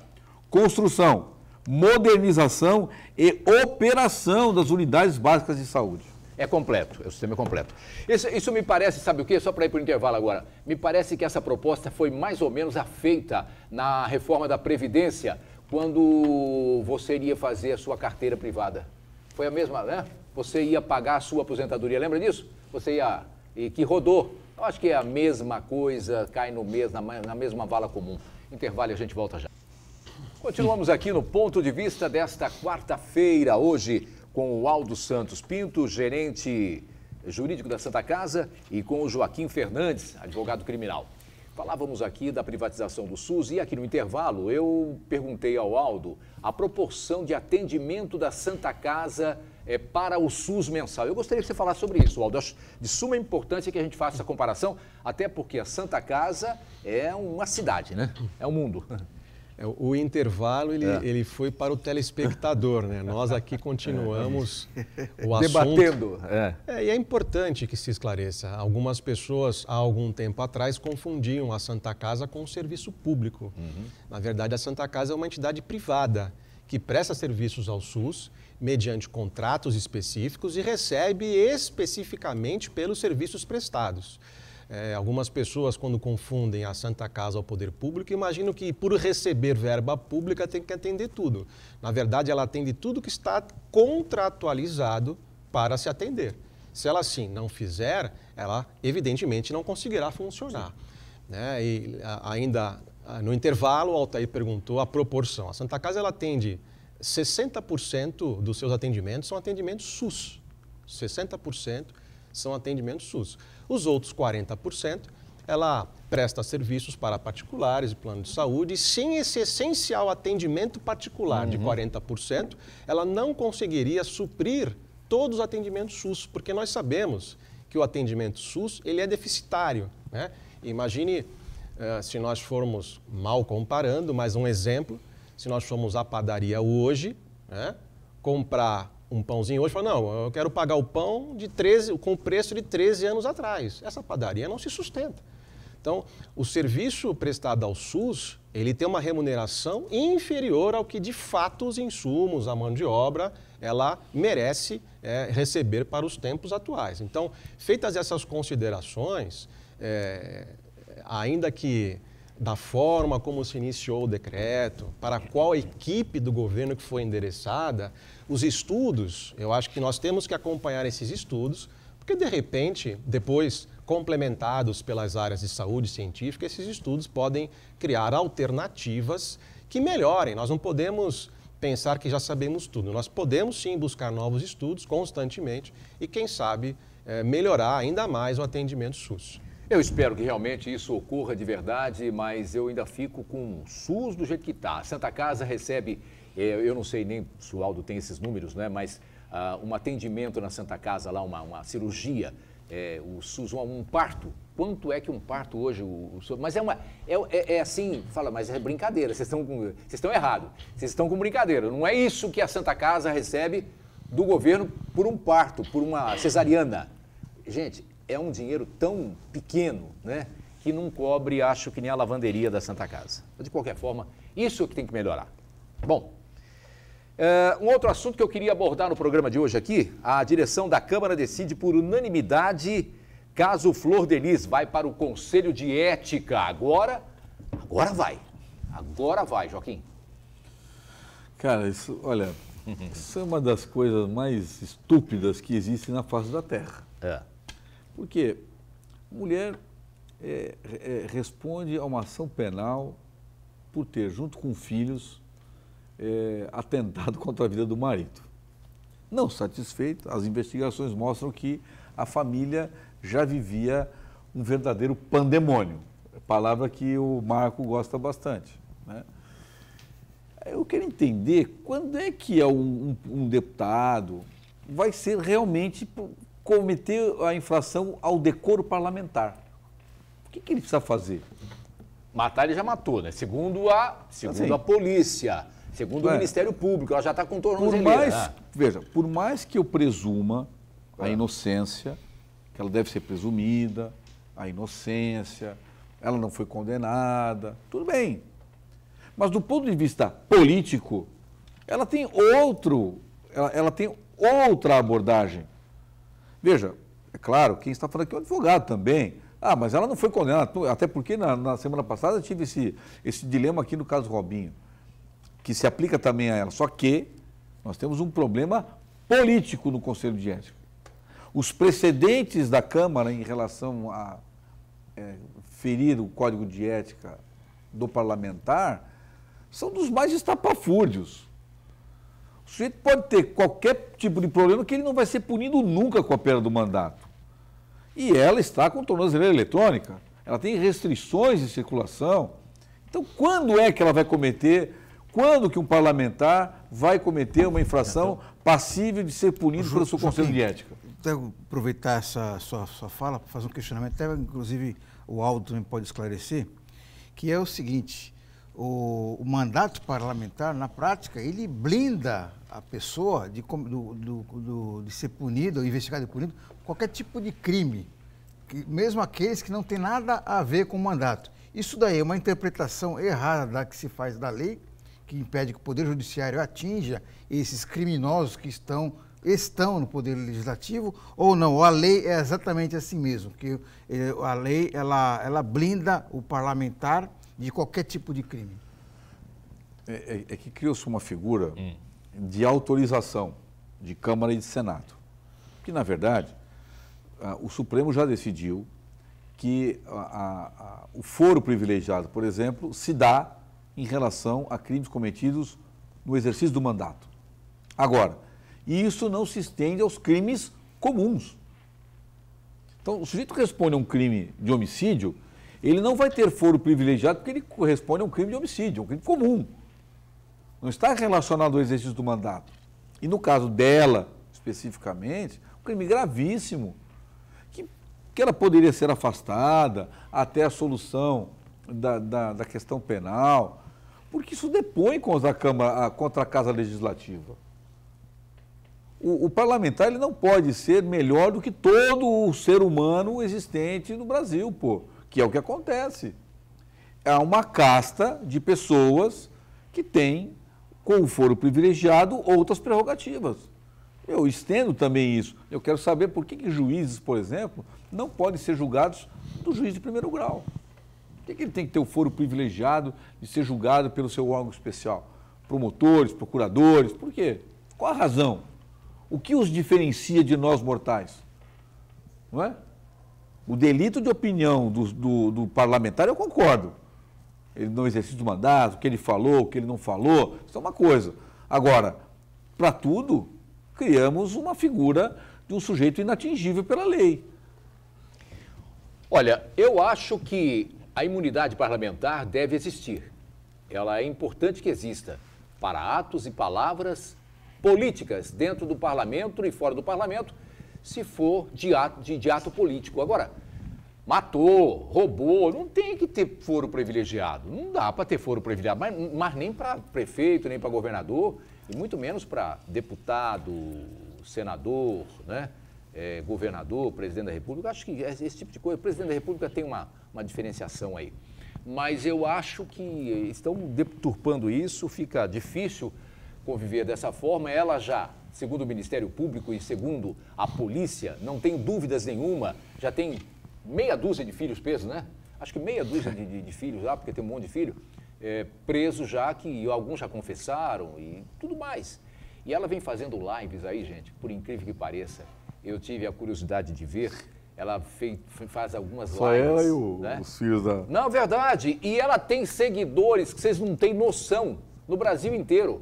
construção, modernização e operação das unidades básicas de saúde. É completo, o sistema é completo. Isso, isso me parece, sabe o quê? Só para ir para o intervalo agora. Me parece que essa proposta foi mais ou menos a feita na reforma da Previdência, quando você iria fazer a sua carteira privada. Foi a mesma, né? Você ia pagar a sua aposentadoria, lembra disso? Você ia, e que rodou. Eu acho que é a mesma coisa, cai no mesmo, na, na mesma vala comum. Intervalo e a gente volta já. Continuamos aqui no ponto de vista desta quarta-feira, hoje com o Aldo Santos Pinto, gerente jurídico da Santa Casa, e com o Joaquim Fernandes, advogado criminal. Falávamos aqui da privatização do SUS e aqui no intervalo eu perguntei ao Aldo a proporção de atendimento da Santa Casa é, para o SUS mensal. Eu gostaria que você falasse sobre isso, Aldo. Acho de suma importância que a gente faça essa comparação, até porque a Santa Casa é uma cidade, né? É um mundo. É, o intervalo ele, é. ele foi para o telespectador, né? Nós aqui continuamos o assunto. Debatendo. É. é. e é importante que se esclareça. Algumas pessoas, há algum tempo atrás, confundiam a Santa Casa com o serviço público. Uhum. Na verdade, a Santa Casa é uma entidade privada que presta serviços ao SUS mediante contratos específicos e recebe especificamente pelos serviços prestados. É, algumas pessoas, quando confundem a Santa Casa ao poder público, imaginam que por receber verba pública tem que atender tudo. Na verdade, ela atende tudo que está contratualizado para se atender. Se ela assim não fizer, ela evidentemente não conseguirá funcionar. Né? E a, ainda no intervalo, o Altair perguntou a proporção. A Santa Casa ela atende 60% dos seus atendimentos são atendimentos SUS. 60% são atendimentos SUS. Os outros 40%, ela presta serviços para particulares e plano de saúde, e sem esse essencial atendimento particular uhum. de 40%, ela não conseguiria suprir todos os atendimentos SUS, porque nós sabemos que o atendimento SUS ele é deficitário. Né? Imagine uh, se nós formos mal comparando, mas um exemplo, se nós formos à padaria hoje, né, comprar um pãozinho hoje, fala, não, eu quero pagar o pão de 13, com o preço de 13 anos atrás. Essa padaria não se sustenta. Então, o serviço prestado ao SUS, ele tem uma remuneração inferior ao que de fato os insumos, a mão de obra, ela merece é, receber para os tempos atuais. Então, feitas essas considerações, é, ainda que da forma como se iniciou o decreto, para qual equipe do governo que foi endereçada, os estudos, eu acho que nós temos que acompanhar esses estudos, porque de repente, depois complementados pelas áreas de saúde científica, esses estudos podem criar alternativas que melhorem. Nós não podemos pensar que já sabemos tudo. Nós podemos sim buscar novos estudos constantemente e, quem sabe, eh, melhorar ainda mais o atendimento SUS. Eu espero que realmente isso ocorra de verdade, mas eu ainda fico com o SUS do jeito que está. Santa Casa recebe, eh, eu não sei nem se o Aldo tem esses números, né, mas uh, um atendimento na Santa Casa lá, uma, uma cirurgia, é, o SUS, um, um, parto. Quanto é que um parto hoje, o, o mas é uma, é, é, é, assim, fala, mas é brincadeira, vocês estão, vocês estão errados, vocês estão com brincadeira. Não é isso que a Santa Casa recebe do governo por um parto, por uma cesariana. Gente, é um dinheiro tão pequeno, né? Que não cobre, acho que nem a lavanderia da Santa Casa. De qualquer forma, isso é que tem que melhorar. Bom, é, um outro assunto que eu queria abordar no programa de hoje aqui, a direção da Câmara decide por unanimidade caso Flor Delis vai para o Conselho de Ética. Agora, agora vai. Agora vai, Joaquim. Cara, isso, olha, isso é uma das coisas mais estúpidas que existem na face da Terra. É. Porque mulher é, é, responde a uma ação penal por ter, junto com filhos, é, atentado contra a vida do marido. Não satisfeito, as investigações mostram que a família já vivia um verdadeiro pandemônio, palavra que o Marco gosta bastante. Né? Eu quero entender quando é que um, um, um deputado vai ser realmente cometer a infração ao decoro parlamentar. O que, que ele precisa fazer? Matar ele já matou, né? Segundo a, segundo assim, a polícia, segundo é, o Ministério Público, ela já está com tornozeleira. Por mais, né? Veja, por mais que eu presuma a é. inocência, que ela deve ser presumida, a inocência, ela não foi condenada, tudo bem. Mas do ponto de vista político, ela tem outro, ela, ela tem outra abordagem. Veja, é claro, quem está falando aqui é o advogado também. Ah, mas ela não foi condenada, até porque na, na semana passada eu tive esse, esse dilema aqui no caso Robinho, que se aplica também a ela. Só que nós temos um problema político no Conselho de Ética. Os precedentes da Câmara em relação a é, ferir o Código de Ética do parlamentar são dos mais estapafúrdios. O sujeito pode ter qualquer tipo de problema que ele não vai ser punido nunca com a perda do mandato. E ela está com tornozeleira eletrônica, ela tem restrições de circulação. Então, quando é que ela vai cometer, quando que um parlamentar vai cometer uma infração passível de ser punido pelo seu Conselho de Ética? Até aproveitar essa sua, sua fala para fazer um questionamento, até inclusive o Aldo também pode esclarecer, que é o seguinte, o, o, mandato parlamentar, na prática, ele blinda a pessoa de, do, do, do, de ser punido, ou investigado e punido, qualquer tipo de crime, que, mesmo aqueles que não têm nada a ver com o mandato. Isso daí é uma interpretação errada da que se faz da lei, que impede que o Poder Judiciário atinja esses criminosos que estão estão no poder legislativo ou não? A lei é exatamente assim mesmo, que eh, a lei ela, ela blinda o parlamentar de qualquer tipo de crime. É, é, é que criou-se uma figura hum. de autorização de Câmara e de Senado. Que, na verdade, o Supremo já decidiu que a, a, a, o foro privilegiado, por exemplo, se dá em relação a crimes cometidos no exercício do mandato. Agora, e isso não se estende aos crimes comuns. Então, o sujeito que responde a um crime de homicídio, ele não vai ter foro privilegiado porque ele corresponde a um crime de homicídio, um crime comum. Não está relacionado ao exercício do mandato. E no caso dela, especificamente, um crime gravíssimo, que, que ela poderia ser afastada até a solução da, da, da questão penal, porque isso depõe contra a, Câmara, contra a Casa Legislativa o, o, parlamentar ele não pode ser melhor do que todo o ser humano existente no Brasil, pô, que é o que acontece. É uma casta de pessoas que tem, com o foro privilegiado, outras prerrogativas. Eu estendo também isso. Eu quero saber por que, que juízes, por exemplo, não podem ser julgados do juiz de primeiro grau. Por que, que ele tem que ter o foro privilegiado de ser julgado pelo seu órgão especial? Promotores, procuradores, por quê? Qual a razão? O que os diferencia de nós mortais? Não é? O delito de opinião do, do, do parlamentar, eu concordo. Ele não exercício do mandato, o que ele falou, o que ele não falou, isso é uma coisa. Agora, para tudo, criamos uma figura de um sujeito inatingível pela lei. Olha, eu acho que a imunidade parlamentar deve existir. Ela é importante que exista para atos e palavras políticas dentro do parlamento e fora do parlamento, se for de ato, de, de ato político. Agora, matou, roubou, não tem que ter foro privilegiado. Não dá para ter foro privilegiado, mas, mas nem para prefeito, nem para governador, e muito menos para deputado, senador, né? É, governador, presidente da República. Acho que esse tipo de coisa, o presidente da República tem uma, uma diferenciação aí. Mas eu acho que estão deturpando isso, fica difícil conviver dessa forma, ela já, segundo o Ministério Público e segundo a polícia, não tem dúvidas nenhuma, já tem meia dúzia de filhos presos, né? Acho que meia dúzia de, de, de filhos lá, porque tem um monte de filho, é, presos já, que alguns já confessaram e tudo mais. E ela vem fazendo lives aí, gente, por incrível que pareça. Eu tive a curiosidade de ver. Ela fez, faz algumas Só lives. Só ela e o, né? os filhos da. Não, verdade. E ela tem seguidores que vocês não têm noção no Brasil inteiro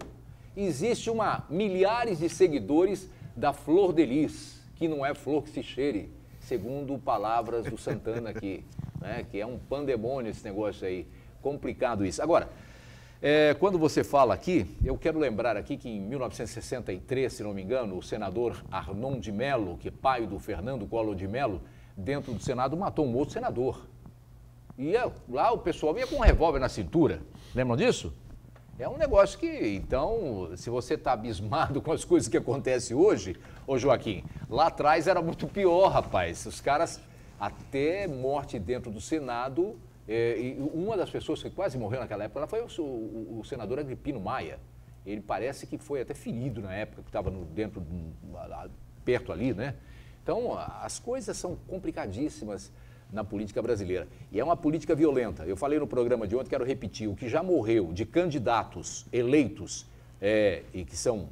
existe uma milhares de seguidores da Flor de Lis, que não é flor que se cheire, segundo palavras do Santana aqui, né? que é um pandemônio esse negócio aí, complicado isso. Agora, é, quando você fala aqui, eu quero lembrar aqui que em 1963, se não me engano, o senador Arnon de Mello, que é pai do Fernando Collor de Mello, dentro do Senado matou um outro senador. E lá o pessoal ia com um revólver na cintura. Lembram disso? É um negócio que, então, se você está abismado com as coisas que acontecem hoje, ô Joaquim, lá atrás era muito pior, rapaz. Os caras, até morte dentro do Senado, é, uma das pessoas que quase morreu naquela época foi o, o, o senador Agripino Maia. Ele parece que foi até ferido na época, que estava dentro, perto ali, né? Então, as coisas são complicadíssimas na política brasileira. E é uma política violenta. Eu falei no programa de ontem, quero repetir, o que já morreu de candidatos eleitos é, e que são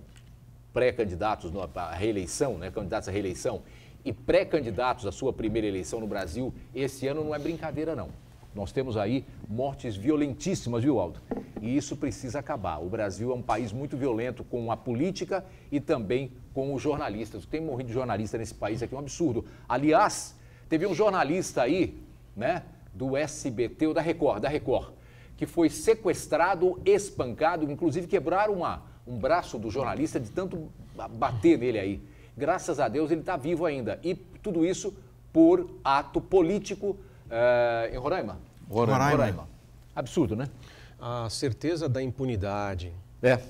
pré-candidatos à reeleição, né, candidatos à reeleição, e pré-candidatos à sua primeira eleição no Brasil, esse ano não é brincadeira, não. Nós temos aí mortes violentíssimas, viu, Aldo? E isso precisa acabar. O Brasil é um país muito violento com a política e também com os jornalistas. Tem morrido de jornalista nesse país aqui, é um absurdo. Aliás, teve um jornalista aí, né, do SBT ou da Record, da Record, que foi sequestrado, espancado, inclusive quebraram uma, um braço do jornalista de tanto bater nele aí. Graças a Deus ele está vivo ainda. E tudo isso por ato político uh, em Roraima. Roraima. Roraima. Absurdo, né? A certeza da impunidade. É,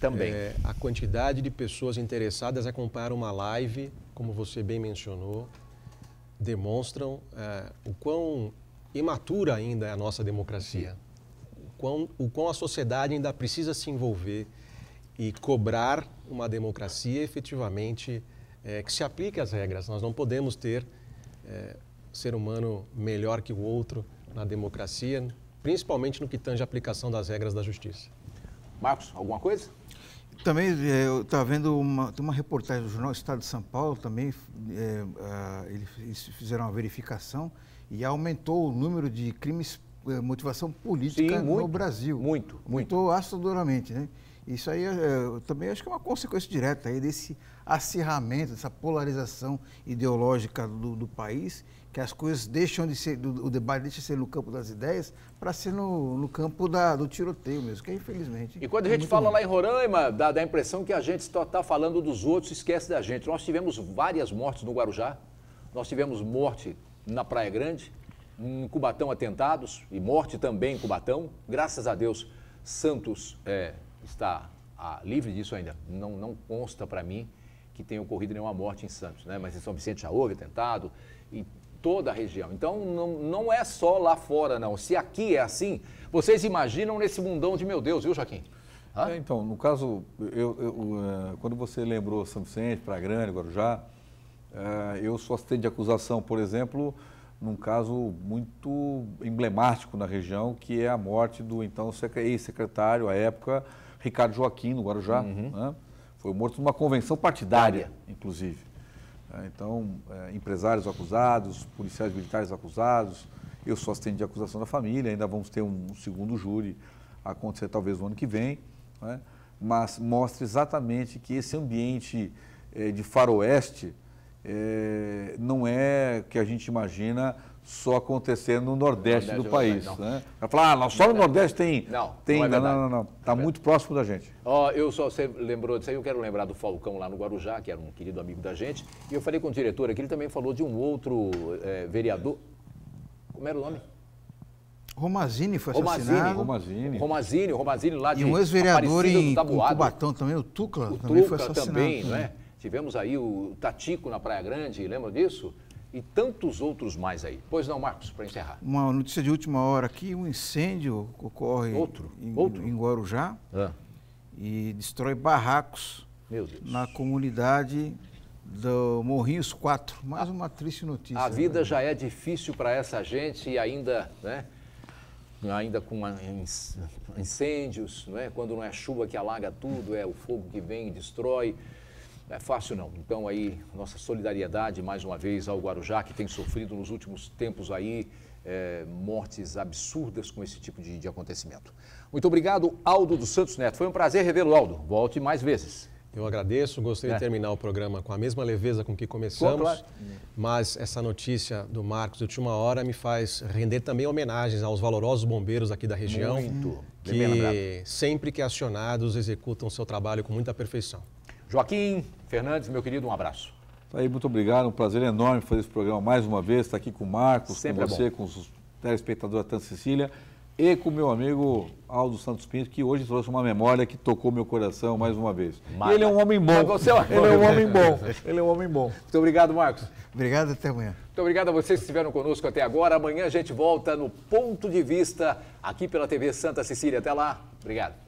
também. É, a quantidade de pessoas interessadas a acompanhar uma live, como você bem mencionou, demonstram é, o quão imatura ainda é a nossa democracia. O quão, o quão a sociedade ainda precisa se envolver e cobrar uma democracia efetivamente é, que se aplique às regras. Nós não podemos ter é, ser humano melhor que o outro na democracia, principalmente no que tange a aplicação das regras da justiça. Marcos, alguma coisa? Também é, eu estava vendo uma, uma reportagem do Jornal Estado de São Paulo, também é, a, eles fizeram uma verificação e aumentou o número de crimes é, motivação política Sim, muito, no Brasil. Muito, muito. Aumentou assustadoramente, né? Isso aí é, também acho que é uma consequência direta aí desse acirramento, dessa polarização ideológica do, do país, que as coisas deixam de ser, do, o debate deixa de ser no campo das ideias para ser no, no campo da, do tiroteio mesmo, que é infelizmente. E quando a gente fala ruim. lá em Roraima, dá, dá a impressão que a gente está falando dos outros esquece da gente. Nós tivemos várias mortes no Guarujá, nós tivemos morte na Praia Grande, em Cubatão atentados e morte também em Cubatão. Graças a Deus, Santos é, está ah, livre disso ainda. Não, não consta para mim que tenha ocorrido nenhuma morte em Santos, né? Mas em São Vicente já houve atentado e toda a região. Então não, não é só lá fora, não. Se aqui é assim, vocês imaginam nesse mundão de meu Deus, viu, Joaquim? É, então, no caso, eu, eu, uh, quando você lembrou São Vicente, Praia Grande, Guarujá, uh, eu sou assistente de acusação, por exemplo, num caso muito emblemático na região, que é a morte do então ex-secretário, à época, Ricardo Joaquim, no Guarujá. Uhum. Né? Foi morto numa convenção partidária, inclusive. É, então, é, empresários acusados, policiais militares acusados, eu sou assistente de acusação da família, ainda vamos ter um, segundo júri acontecer talvez no ano que vem, né? mas mostra exatamente que esse ambiente é, de faroeste é, não é que a gente imagina só acontecer no Nordeste, Nordeste do país. Não. Né? Vai falar, ah, só no Nordeste tem. Não, tem, não, é não, não, não. Está é muito próximo da gente. Ó, oh, eu só, você lembrou disso aí, eu quero lembrar do Falcão lá no Guarujá, que era um querido amigo da gente. E eu falei com o diretor aqui, ele também falou de um outro é, vereador. Como era o nome? Romazini foi assassinado. Romazini. Romazini, Romazini lá de E um ex-vereador em, em Cubatão também, o Tucla, o também Tucla foi assassinado. também, não é? Tivemos aí o Tatico na Praia Grande, lembra disso? E tantos outros mais aí. Pois não, Marcos, para encerrar. Uma notícia de última hora aqui, um incêndio ocorre outro, em, outro. em Guarujá ah. e destrói barracos na comunidade do Morrinhos 4. Mais uma triste notícia. A vida né? já é difícil para essa gente e ainda, né? Ainda com incêndios, não é? quando não é chuva que alaga tudo, é o fogo que vem e destrói. Não é fácil não. Então aí, nossa solidariedade mais uma vez ao Guarujá, que tem sofrido nos últimos tempos aí é, mortes absurdas com esse tipo de, de, acontecimento. Muito obrigado, Aldo dos Santos Neto. Foi um prazer revê-lo, Aldo. Volte mais vezes. Eu agradeço, gostaria é. de terminar o programa com a mesma leveza com que começamos, claro. mas essa notícia do Marcos de última hora me faz render também homenagens aos valorosos bombeiros aqui da região, Muito. que sempre que acionados executam seu trabalho com muita perfeição. Joaquim Fernandes, meu querido, um abraço. Tá aí, muito obrigado, um prazer enorme fazer esse programa mais uma vez, estar aqui com o Marcos, Sempre com é você, é com os telespectadores da Tanta Cecília e com o meu amigo Aldo Santos Pinto, que hoje trouxe uma memória que tocou meu coração mais uma vez. Mas, ele é um homem bom. Você é um... Ele é um homem bom. Ele é um homem bom. Muito obrigado, Marcos. Obrigado, até amanhã. Muito obrigado a vocês que estiveram conosco até agora. Amanhã a gente volta no Ponto de Vista, aqui pela TV Santa Cecília. Até lá. Obrigado.